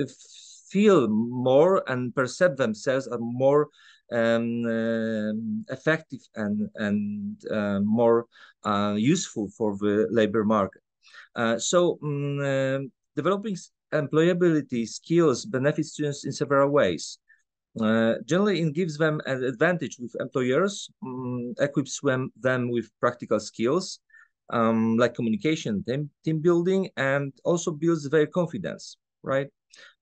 feel more and perceive themselves as more um, uh, effective and and uh, more uh, useful for the labor market. Uh, so um, developing employability skills benefits students in several ways. Uh, generally, it gives them an advantage with employers, um, equips them, them with practical skills um, like communication, team, team building, and also builds their confidence, right?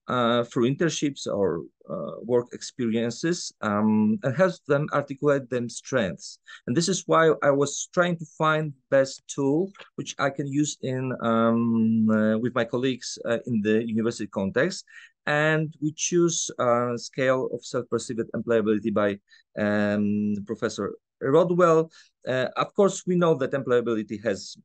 uh, through internships or uh, work experiences um, and helps them articulate them strengths. And this is why I was trying to find best tool which I can use in um, uh, with my colleagues uh, in the university context. And we choose a scale of self-perceived employability by um, Professor Rothwell. Uh, of course, we know that employability has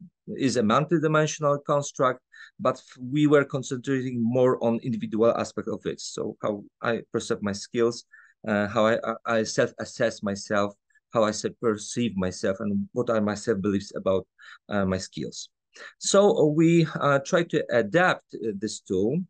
is a multi-dimensional construct, but we were concentrating more on individual aspect of it. So how I perceive my skills, uh, how I, I self-assess myself, how I perceive myself, and what are my self-beliefs about uh, my skills. So we uh, try to adapt uh, this tool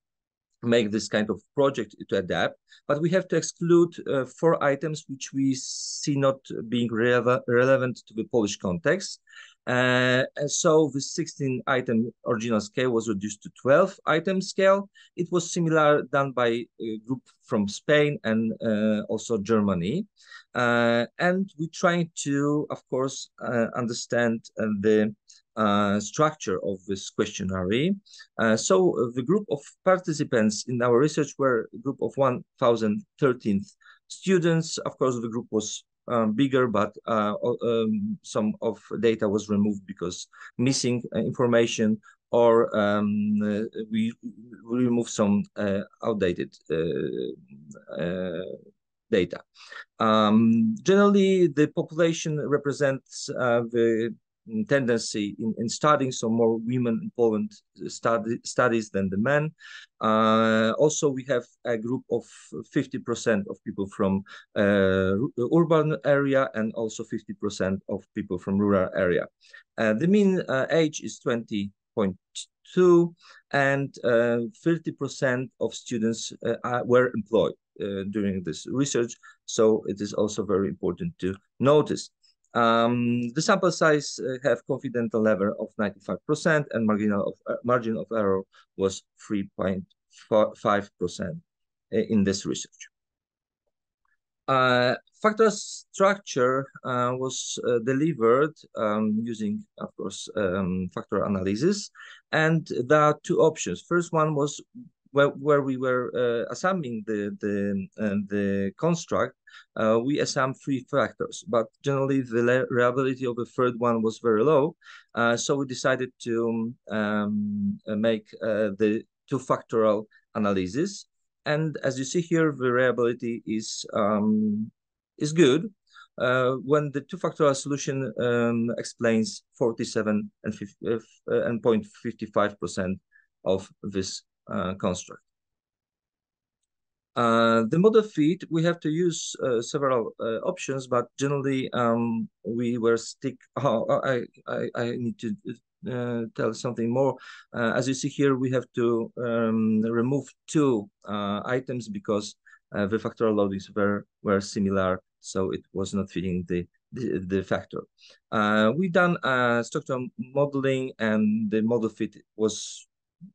make this kind of project to adapt, but we have to exclude uh, four items which we see not being rele relevant to the Polish context. Uh, and so the 16 item original scale was reduced to 12 item scale. It was similar done by a group from Spain and uh, also Germany. Uh, and we trying to, of course, uh, understand uh, the uh, structure of this questionnaire. So the group of participants in our research were a group of 1,013 students. Of course, the group was um, bigger, but uh, um, some of data was removed because missing uh, information or um, uh, we, remove some outdated data. Um, generally, the population represents the tendency in, in studying so more women in Poland study, studies than the men. Uh, also, we have a group of 50% of people from uh, urban area and also 50% of people from rural area. Uh, the mean uh, age is 20.2 and 30% uh, of students uh, were employed during this research. So it is also very important to notice. Um, the sample size uh, have confidence level of 95% and marginal of, uh, margin of error was 3.5% in this research. Uh, factor structure uh, was uh, delivered um, using, of course, um, factor analysis. And there are two options. First one was where, where we were uh, assembling the the uh, the construct, uh, we assumed three factors, but generally the reliability of the third one was very low. Uh, so we decided to um, make the two-factorial analysis. And as you see here, the reliability is um, is good uh, when the two-factorial solution um, explains 47 and, 50, and 0.55% of this construct. Uh, the model fit, we have to use uh, several uh, options, but generally um, we were stick. Oh, I, I, I need to uh, tell something more. Uh, as you see here, we have to um, remove two items because the factorial loadings were, were similar, so it was not fitting the, the, the factor. we done structural modeling and the model fit was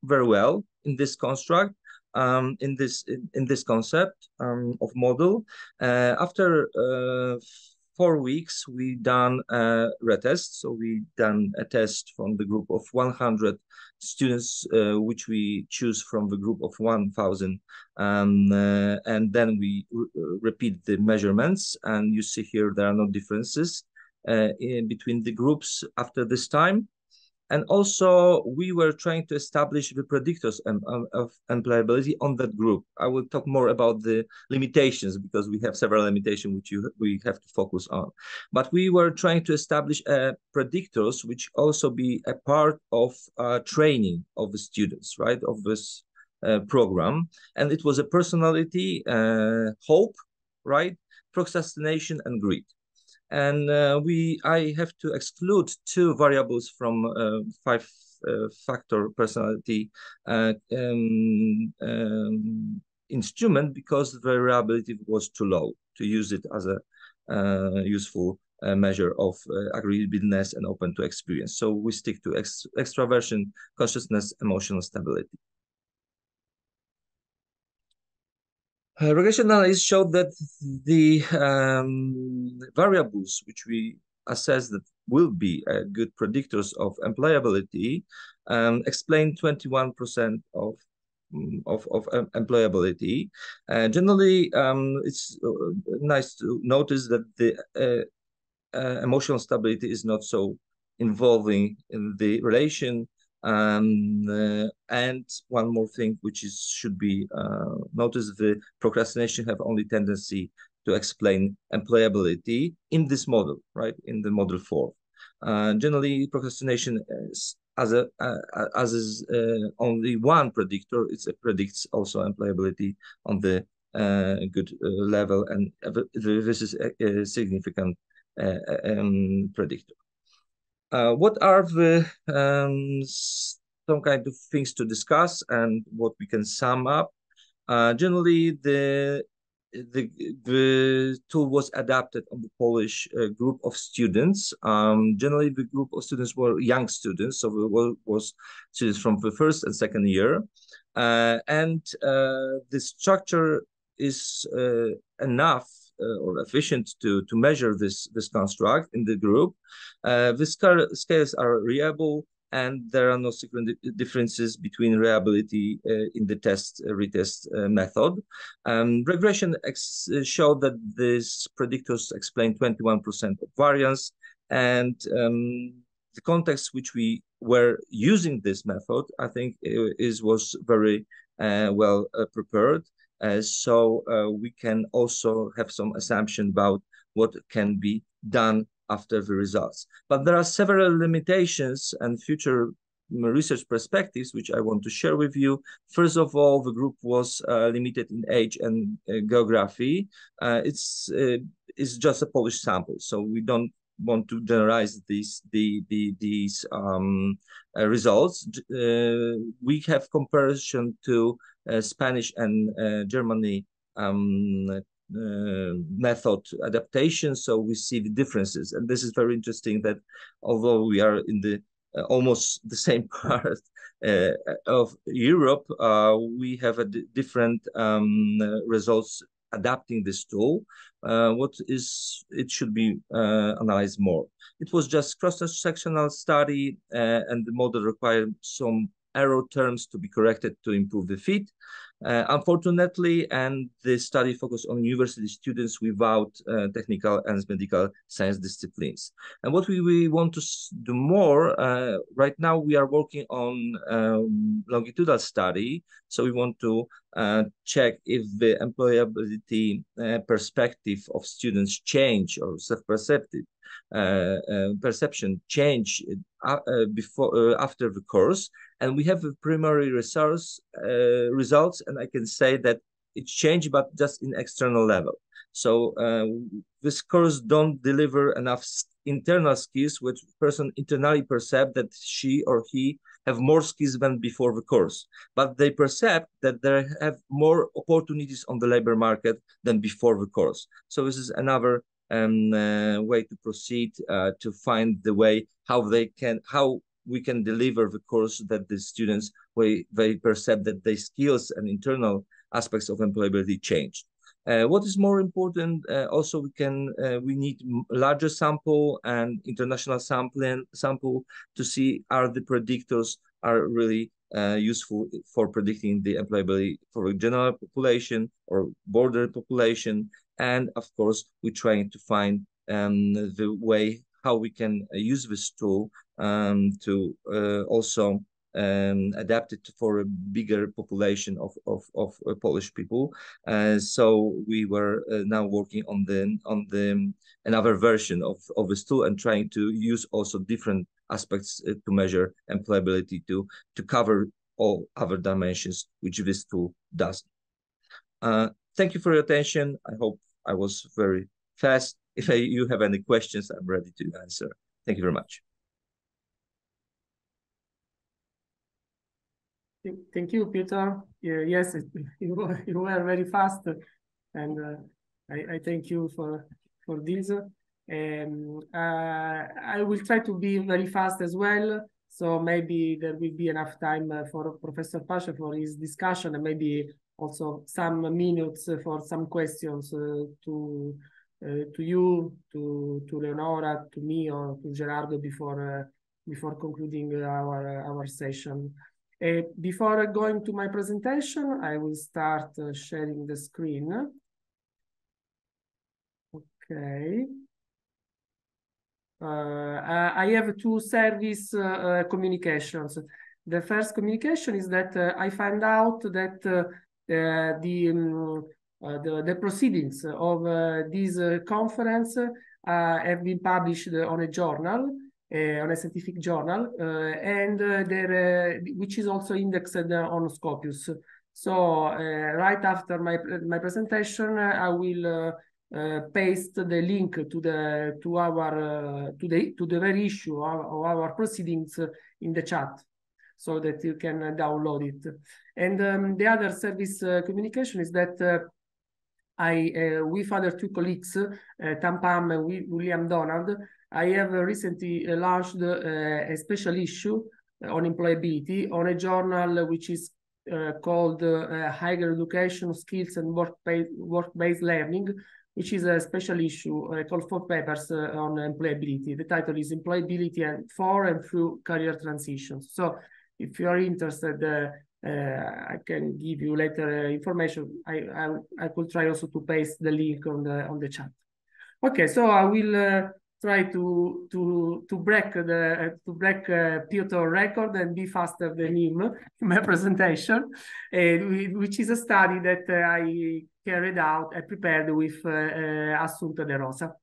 very well in this construct um, in this in, in this concept um, of model. Uh, after uh, four weeks, we done a retest. So we done a test from the group of 100 students, uh, which we choose from the group of 1,000. Um, uh, and then we re repeat the measurements. And you see here, there are no differences uh, in between the groups after this time. And also, we were trying to establish the predictors of employability on that group. I will talk more about the limitations because we have several limitations which you, we have to focus on. But we were trying to establish uh, predictors which also be a part of uh, training of the students, right, of this uh, program. And it was a personality, uh, hope, right, procrastination, and grit and uh, we I have to exclude two variables from uh, five uh, factor personality uh, um, um, instrument because the variability was too low to use it as a uh, useful uh, measure of agreeableness and open to experience. So we stick to ex extraversion, consciousness, emotional stability. Uh, regression analysis showed that the um, variables which we assess that will be uh, good predictors of employability um, explain 21% of mm, of, of um, employability. Uh, generally, um, it's uh, nice to notice that the uh, uh, emotional stability is not so involving in the relation um, uh, and one more thing, which is should be uh, noticed, the procrastination have only tendency to explain employability in this model, right? In the model four. Uh, generally, procrastination is, as a uh, as is uh, only one predictor, it predicts also employability on the uh, good level, and this is a, a significant um, predictor. Uh, what are the um, some kind of things to discuss and what we can sum up? Uh, generally, the the the tool was adapted on the Polish uh, group of students. Um, generally, the group of students were young students, so it was, students from the first and second year, uh, and uh, the structure is uh, enough or efficient to, to measure this, this construct in the group. Uh, the scales are reliable and there are no significant differences between reliability uh, in the test uh, retest uh, method. Um, regression showed that these predictors explain 21% of variance and um, the context which we were using this method, I think is was very uh, well uh, prepared. Uh, so uh, we can also have some assumption about what can be done after the results. But there are several limitations and future research perspectives, which I want to share with you. First of all, the group was uh, limited in age and uh, geography. Uh, it's uh, it's just a Polish sample, so we don't want to generalize these the, the these um, results. we have comparison to uh, Spanish and uh, Germany um, uh, method adaptation. So we see the differences. And this is very interesting that although we are in the uh, almost the same part uh, of Europe, uh, we have a different um, results adapting this tool. Uh, what is it should be uh, analyzed more. It was just cross-sectional study uh, and the model required some error terms to be corrected to improve the fit. Uh, unfortunately, and the study focused on university students without uh, technical and medical science disciplines. And what we, we want to do more, uh, right now we are working on um, longitudinal study. So we want to uh, check if the employability uh, perspective of students change or self-perceptive Uh, uh, perception change uh, uh before after the course, and we have primary resource results, and I can say that it's changed, but just in external level. So uh, this course don't deliver enough internal skills which person internally perceive that she or he have more skills than before the course, but they perceive that they have more opportunities on the labor market than before the course. So this is another um, uh, way to proceed uh, to find the way how they can how we can deliver the course that the students way they perceive that their skills and internal aspects of employability changed. Uh, what is more important, uh, also we can uh, we need larger sample and international sampling sample to see are the predictors are really uh, useful for predicting the employability for a general population or border population and of course, we're trying to find um, the way how we can uh, use this tool um, to uh, also um, adapt it for a bigger population of of, of uh, Polish people. Uh, so we were uh, now working on the on the um, another version of of this tool and trying to use also different aspects uh, to measure employability to to cover all other dimensions which this tool does. thank you for your attention. I hope I was very fast. If I, you have any questions, I'm ready to answer. Thank you very much. Thank you, Peter. Yeah, yes, you were, you were very fast, and uh, I, I thank you for for this. Um, uh, I will try to be very fast as well, so maybe there will be enough time uh, for Professor Pasha for his discussion, and maybe also some minutes for some questions uh, to uh, to you, to to Leonora, to me, or to Gerardo before uh, before concluding our our session. Uh, before going to my presentation, I will start uh, sharing the screen. Okay. Uh, I have two service communications. The first communication is that I find out that uh, the, um, uh, the, the proceedings of uh, this conference have been published on a journal, on a scientific journal, and which is also indexed on Scopus. So right after my my presentation, I will uh, paste the link to the to our uh, to the to the very issue of, of our proceedings in the chat so that you can uh, download it. And um, the other service uh, communication is that uh, I, uh, with other two colleagues, uh, Tam and William Donald, I have recently launched a special issue on employability on a journal which is called Higher Education Skills and Work-Based Work Learning, which is a special issue uh, called for papers uh, on employability. The title is Employability and for and through career transitions. So if you are interested, uh, uh, I can give you later uh, information. I, I, I could try also to paste the link on the on the chat. Okay, so I will try to to to break the to break uh, Piotr record and be faster than him in my presentation, uh, which is a study that uh, I carried out and prepared with uh, Assunta De Rosa.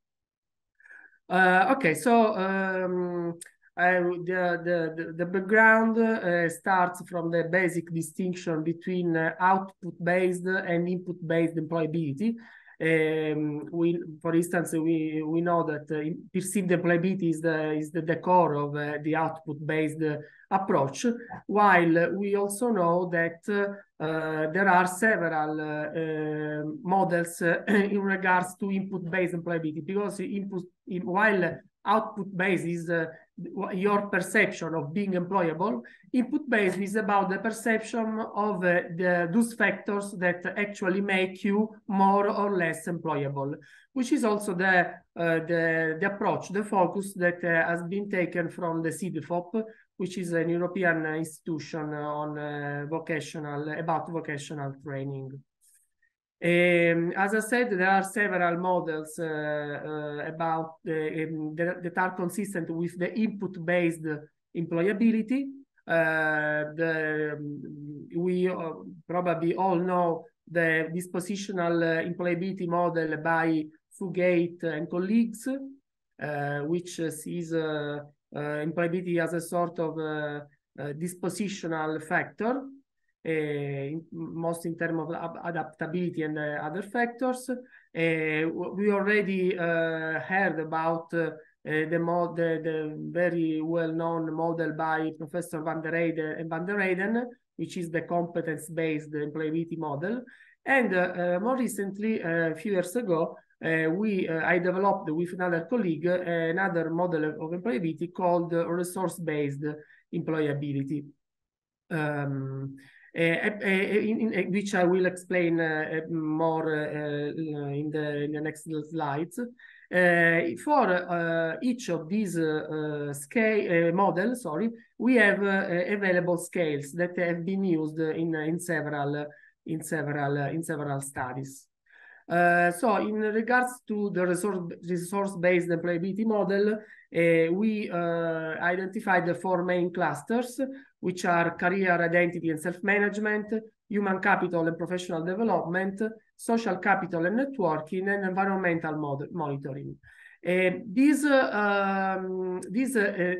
okay, so um, the, the, the background uh, starts from the basic distinction between uh, output-based and input-based employability. Um, we, for instance, we we know that uh, perceived employability is the is the, core of uh, the output-based uh, approach. While we also know that uh, there are several uh, models in regards to input-based employability, because input in, while output-based is your perception of being employable. Input based is about the perception of uh, the, those factors that actually make you more or less employable, which is also the, uh, the, the approach, the focus that uh, has been taken from the Cedefop, which is an European institution on vocational, about vocational training. Um, as I said, there are several models uh, uh, about um, that, that, are consistent with the input-based employability. Uh, the, um, we probably all know the dispositional employability model by Fugate and colleagues, which sees employability as a sort of dispositional factor uh, most in terms of adaptability and uh, other factors. Uh, we already heard about the, mod the, the very well-known model by Professor Van der Heijde Van der which is the competence-based employability model. And uh, more recently, uh, a few years ago, uh, we I developed with another colleague another model of employability called resource-based employability. Um, uh, uh, Eh, eh, eh, in, in, which I will explain more in the, in, the, next slides. for each of these scale models, sorry, we have available scales that have been used in in several in several in several studies. Uh, so in regards to the resource-based resource employability model, uh, we uh, identified the four main clusters which are career identity and self-management, human capital and professional development, social capital and networking, and environmental monitoring. Uh, these uh, um, these uh,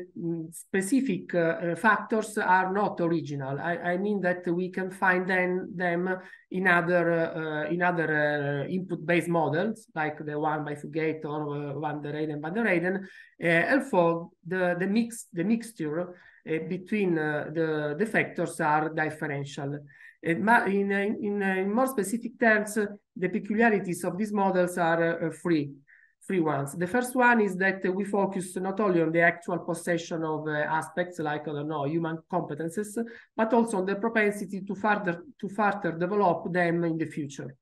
specific uh, factors are not original. I, I, mean that we can find them, them in other uh, in other uh, input-based models, like the one by Fugate or Van der Heijde Van der Heijden. and for the the mix the mixture between the the factors are differential. In, in, in, more specific terms, the peculiarities of these models are three three ones. The first one is that we focus not only on the actual possession of uh, aspects like, I don't know, human competences, but also on the propensity to further, to further develop them in the future.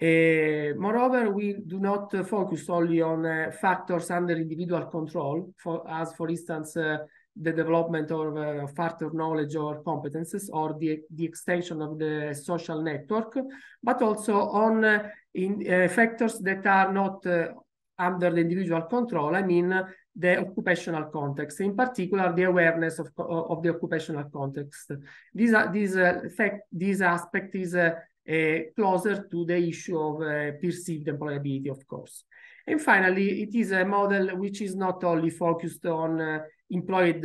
Uh, moreover, we do not uh, focus only on uh, factors under individual control, for, as for instance, uh, the development of uh, further knowledge or competences or the, the extension of the social network, but also on uh, in, uh, factors that are not under the individual control, I mean the occupational context, in particular the awareness of, of the occupational context. This, this, uh, fact, this aspect is uh, uh, closer to the issue of uh, perceived employability, of course. And finally, it is a model which is not only focused on uh, employed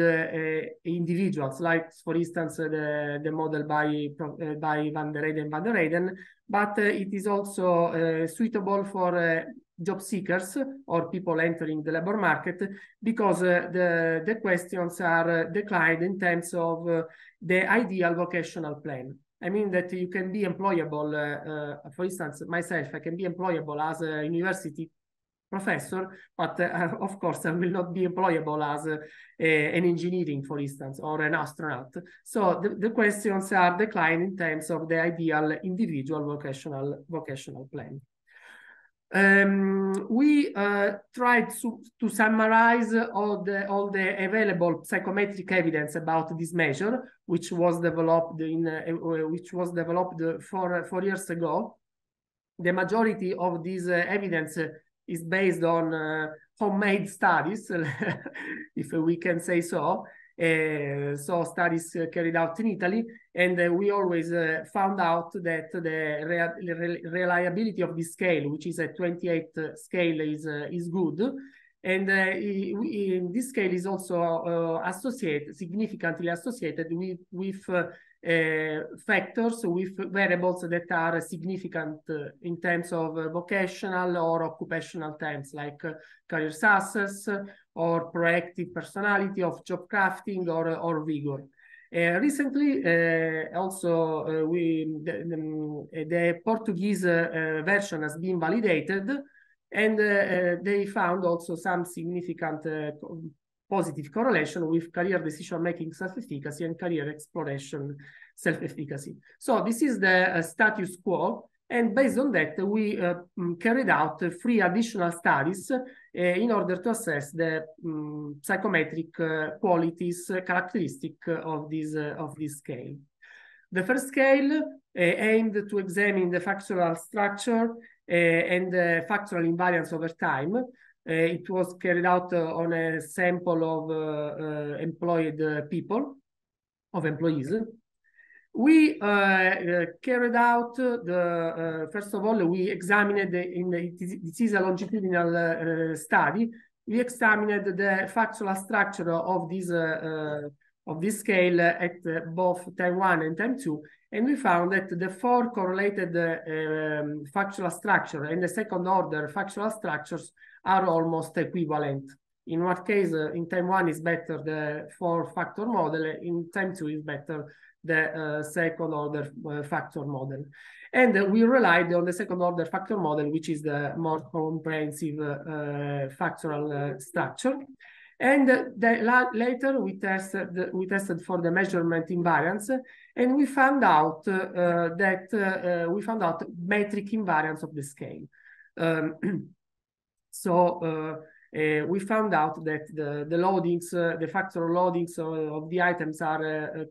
individuals, like, for instance, the, the model by, by Van der Heijde Van der Heijden, but it is also suitable for job seekers or people entering the labor market because uh, the, the questions are declined in terms of uh, the ideal vocational plan. I mean that you can be employable, uh, uh, for instance, myself, I can be employable as a university professor, but uh, of course I will not be employable as an engineering, for instance, or an astronaut. So the, the questions are declined in terms of the ideal individual vocational vocational plan. Um, we uh, tried to, to, summarize all the all the available psychometric evidence about this measure, which was developed in uh, uh which was developed four four years ago. The majority of this uh, evidence is based on uh, homemade studies, if we can say so. Uh, so studies uh, carried out in Italy, and uh, we always found out that the re reliability of this scale, which is a 28 scale, is is good. And this scale is also associated, significantly associated with, with factors, with variables that are significant in terms of vocational or occupational terms, like career success or proactive personality of job crafting or, or vigor. Uh, recently, uh, also, uh, we the, the, the Portuguese version has been validated and uh, uh, they found also some significant uh, positive correlation with career decision-making self-efficacy and career exploration self-efficacy. So this is the status quo. And based on that, we uh, mm, carried out three additional studies uh, in order to assess the um, psychometric uh, qualities, uh, characteristic of this, uh, of this scale. The first scale uh, aimed to examine the factual structure and the factual invariance over time. Uh, it was carried out uh, on a sample of uh, employed people, of employees. We uh, uh, carried out the, uh, first of all, we examined the, in this is a longitudinal study. We examined the factual structure of this of this scale at both time one and time two, and we found that the four correlated um, factual structure and the second order factual structures are almost equivalent. In one case, uh, in time one is better the four factor model, in time two is better the uh, second order uh, factor model. And uh, we relied on the second order factor model, which is the more comprehensive factorial structure. And the, later we tested we tested for the measurement invariance, and we found out uh, that uh, we found out metric invariance of the scale. Um, so uh, uh, we found out that the, the loadings, uh, the factor loadings of, of the items are uh,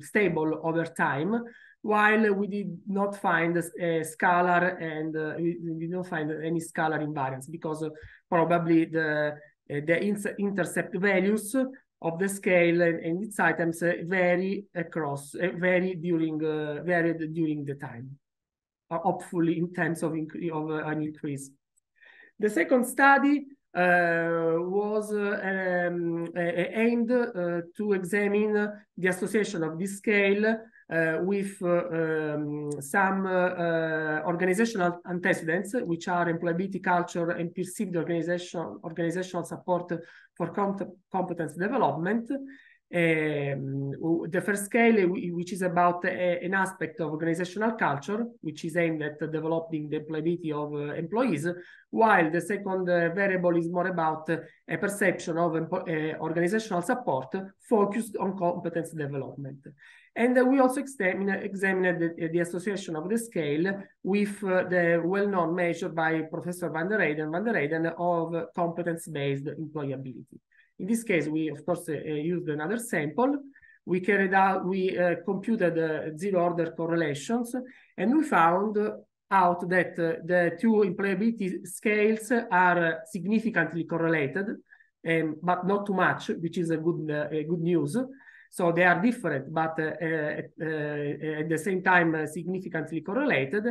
stable over time, while we did not find a, scalar and we, we did not find any scalar invariance because probably the the intercept values of the scale and, and its items vary across, vary during, uh, varied during the time, uh, hopefully in terms of, of uh, an increase. The second study uh, was uh, um, aimed uh, to examine the association of this scale uh, with uh, um, some uh, organizational antecedents, which are employability culture and perceived organization, organizational support for competence development, um, the first scale, which is about a, an aspect of organizational culture, which is aimed at developing the employability of uh, employees, while the second uh, variable is more about uh, a perception of organizational support focused on competence development. And we also examine, examined the, the, association of the scale with the well-known measure by Professor Van der Heijde, Van der Heijden of competence-based employability. In this case, we of course uh, used another sample. We carried out, we uh, computed uh, zero order correlations, and we found out that uh, the two employability scales are significantly correlated, um, but not too much, which is a good, uh, a good news. So they are different, but uh, at the same time significantly correlated.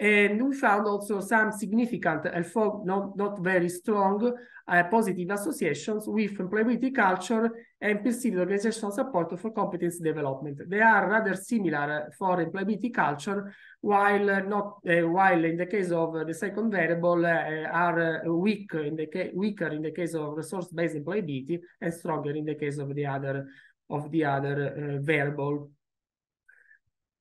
And we found also some significant, although not, not very strong, uh, positive associations with employability culture and perceived organizational support for competence development. They are rather similar for employability culture, while not uh, while in the case of the second variable uh, are weak in the weaker in the case of resource-based employability and stronger in the case of the other of the other uh, variable.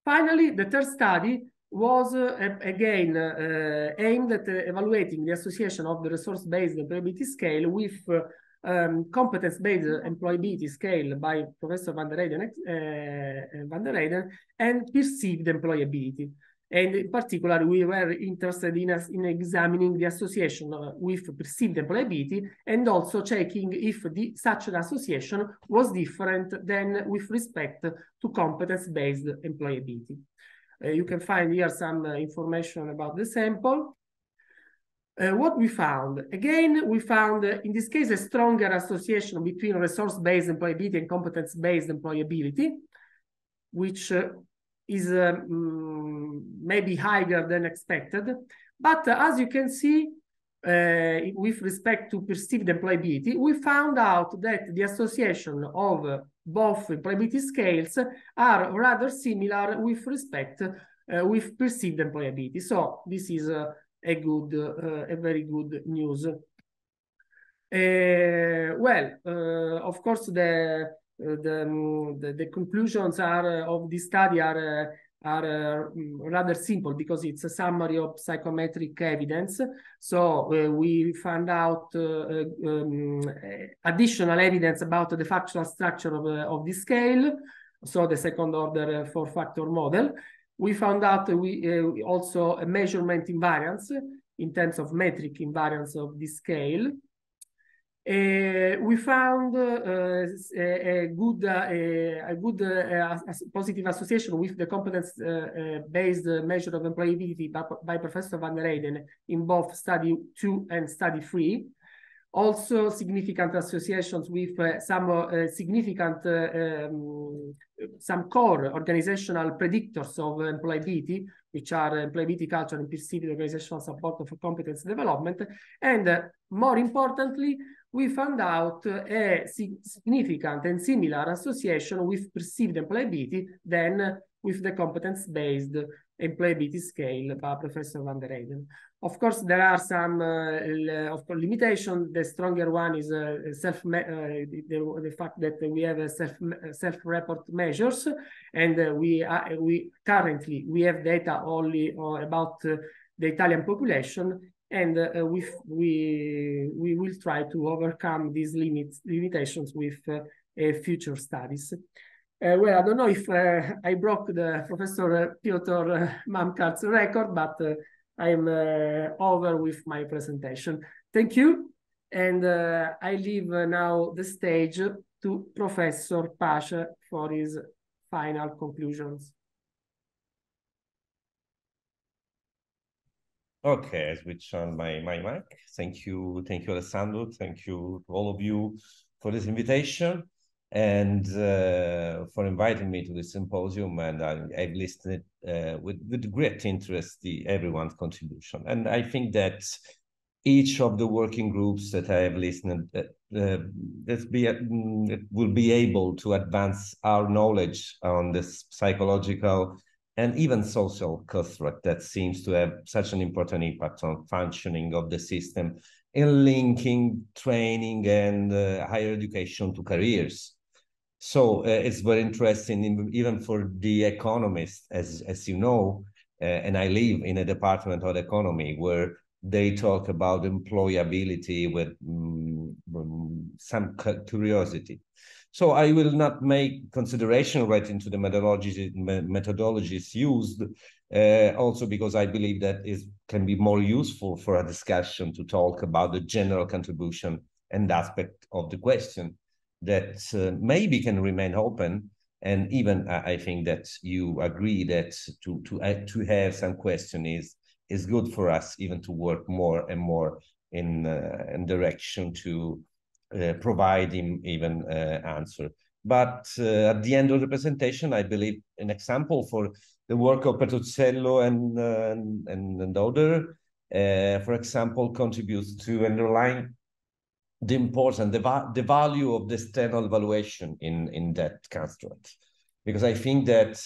Finally, the third study was uh, again uh, aimed at evaluating the association of the resource-based employability scale with um, competence-based employability scale by Professor Van der Heijde, uh, Van der and perceived employability. And in particular, we were interested in, in examining the association uh, with perceived employability and also checking if the, such an association was different than with respect to competence-based employability. Uh, you can find here some uh, information about the sample. Uh, what we found? Again, we found, in this case, a stronger association between resource-based employability and competence-based employability, which is um, maybe higher than expected. But as you can see, with respect to perceived employability, we found out that the association of both employability scales are rather similar with respect uh, with perceived employability. So this is uh, a good, uh, a very good news. Uh, well, uh, of course, the, uh, the, um, the, the conclusions are of this study are are uh, rather simple because it's a summary of psychometric evidence. So uh, we found out uh, um, additional evidence about the factual structure of, of the scale, so the second order four factor model. we found out we uh, also a measurement invariance in terms of metric invariance of the scale. Uh, we found uh, a, a, good, uh, a, good uh, positive association with the competence-based measure of employability by, by, Professor Van der Heijden in both study two and study three. Also significant associations with some significant, um, some core organizational predictors of employability, which are employability culture and perceived organizational support for competence development. And more importantly, we found out a significant and similar association with perceived employability than with the competence-based employability scale by Professor Van der Heijden. Of course, there are some uh, of. The stronger one is uh, self uh, the, the, fact that we have self self-report measures, and uh, we we currently we have data only uh, about uh, the Italian population, and uh, we, we, we will try to overcome these limits, limitations with uh, future studies. Uh, well, I don't know if uh, I broke the Professor Piotr uh, Mamcarz's record, but I'm over with my presentation. Thank you. And I leave now the stage to Professor Pasha for his final conclusions. Okay, I switch on my, my mic. Thank you. Thank you, Alessandro. Thank you to all of you for this invitation and uh, for inviting me to this symposium. And I, have listened uh, with, with great interest the everyone's contribution. And I think that each of the working groups that I have listened uh, uh be, mm, will be able to advance our knowledge on this psychological and even social construct that seems to have such an important impact on functioning of the system in linking training and uh, higher education to careers. So uh, it's very interesting, in, even for the economists, as as you know, uh, and I live in a department of economy where they talk about employability with um, some curiosity. So I will not make consideration right into the methodologies methodologies used, uh, also because I believe that it can be more useful for a discussion to talk about the general contribution and aspect of the question that uh, maybe can remain open. And even uh, I think that you agree that to to uh, to have some question is is good for us even to work more and more in uh, in direction to uh, provide him even uh, answer. But uh, at the end of the presentation, I believe an example for the work of Petruzziello and, and, and, other, for example, contributes to underline the importance, the, va the value of the external evaluation in, in that construct. Because I think that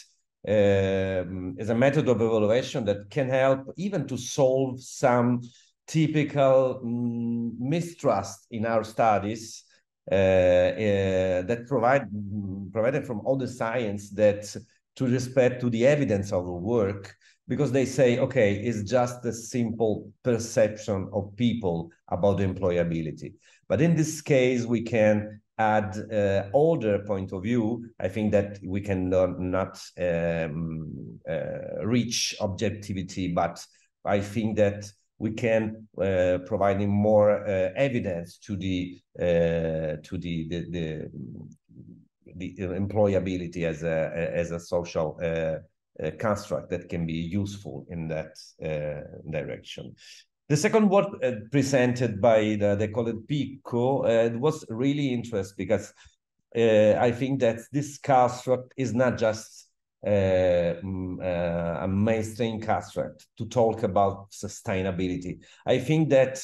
um, a method of evaluation that can help even to solve some typical um, mistrust in our studies uh, uh, that provide provided from all the science that to respect to the evidence of the work because they say okay it's just a simple perception of people about employability. But in this case we can add uh, older point of view. I think that we can not um, uh, reach objectivity but i think that we can uh, providing more uh, evidence to the uh, to the the, the the employability as a as a social uh, uh, construct that can be useful in that uh, direction. The second work presented by the, the colleague Pico was really interesting because I think that this construct is not just a mainstream construct to talk about sustainability. I think that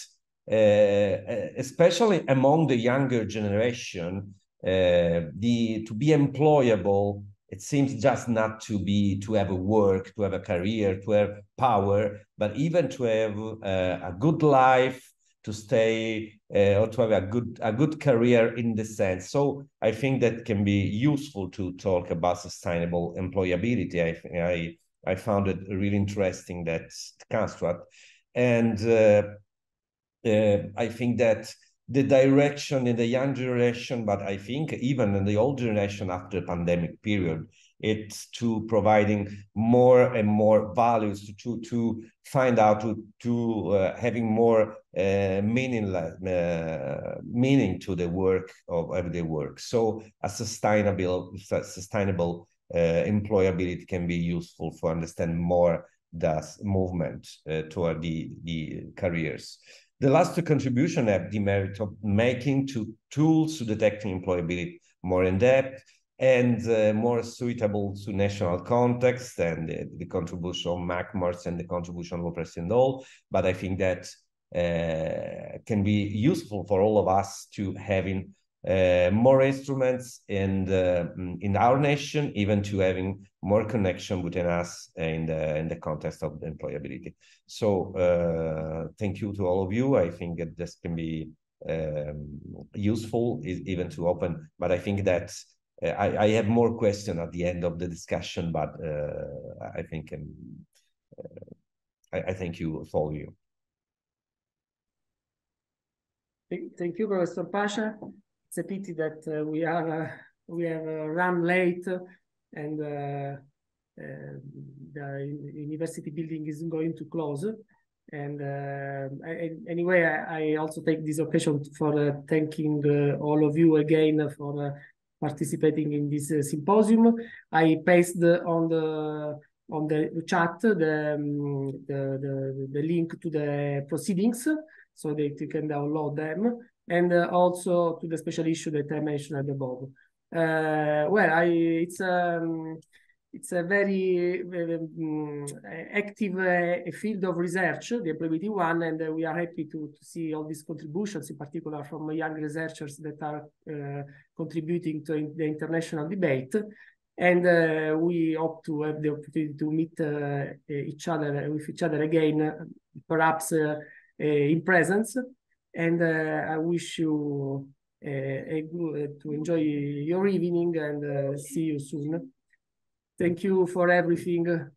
uh, especially among the younger generation, the to be employable it seems just not to be to have a work to have a career to have power but even to have uh, a good life to stay uh, or to have a good a good career in the sense. So I think that can be useful to talk about sustainable employability. I I I found it really interesting that construct, and uh, uh, I think that the direction in the young generation, but I think even in the old generation after the pandemic period, it's to providing more and more values to to, to find out to to uh, having more uh, meaningless uh, meaning to the work of everyday work. So a sustainable sustainable uh, employability can be useful for understand more the movement uh, toward the the careers. The last two contribution have the merit of making two tools to detecting employability more in depth and uh, more suitable to national context and uh, the contribution of Mamcarz and the contribution of President Dole. But I think that uh, can be useful for all of us to having uh, more instruments in the, in our nation, even to having more connection between us in the in the context of the employability. So uh, thank you to all of you. I think that this can be um, useful even to open, but I think that uh, I, I have more question at the end of the discussion, but uh, I think um, uh, I, I thank you for you. Thank you, Professor Pasha. It's a pity that uh, we are uh, we have uh, run late and the university building is going to close. And I, anyway, I, I, also take this occasion for thanking all of you again for participating in this uh, symposium. I pasted on the on the chat the, um, the, the, the link to the proceedings so that you can download them and uh, also to the special issue that I mentioned above. Uh, well, I it's um, it's a very, um, active uh, field of research, the employability one, and uh, we are happy to, to see all these contributions, in particular from young researchers that are uh, contributing to the international debate. And uh, we hope to have the opportunity to meet uh, each other with each other again, perhaps uh, in presence. And I wish you a to enjoy your evening and see you soon. Thank you for everything.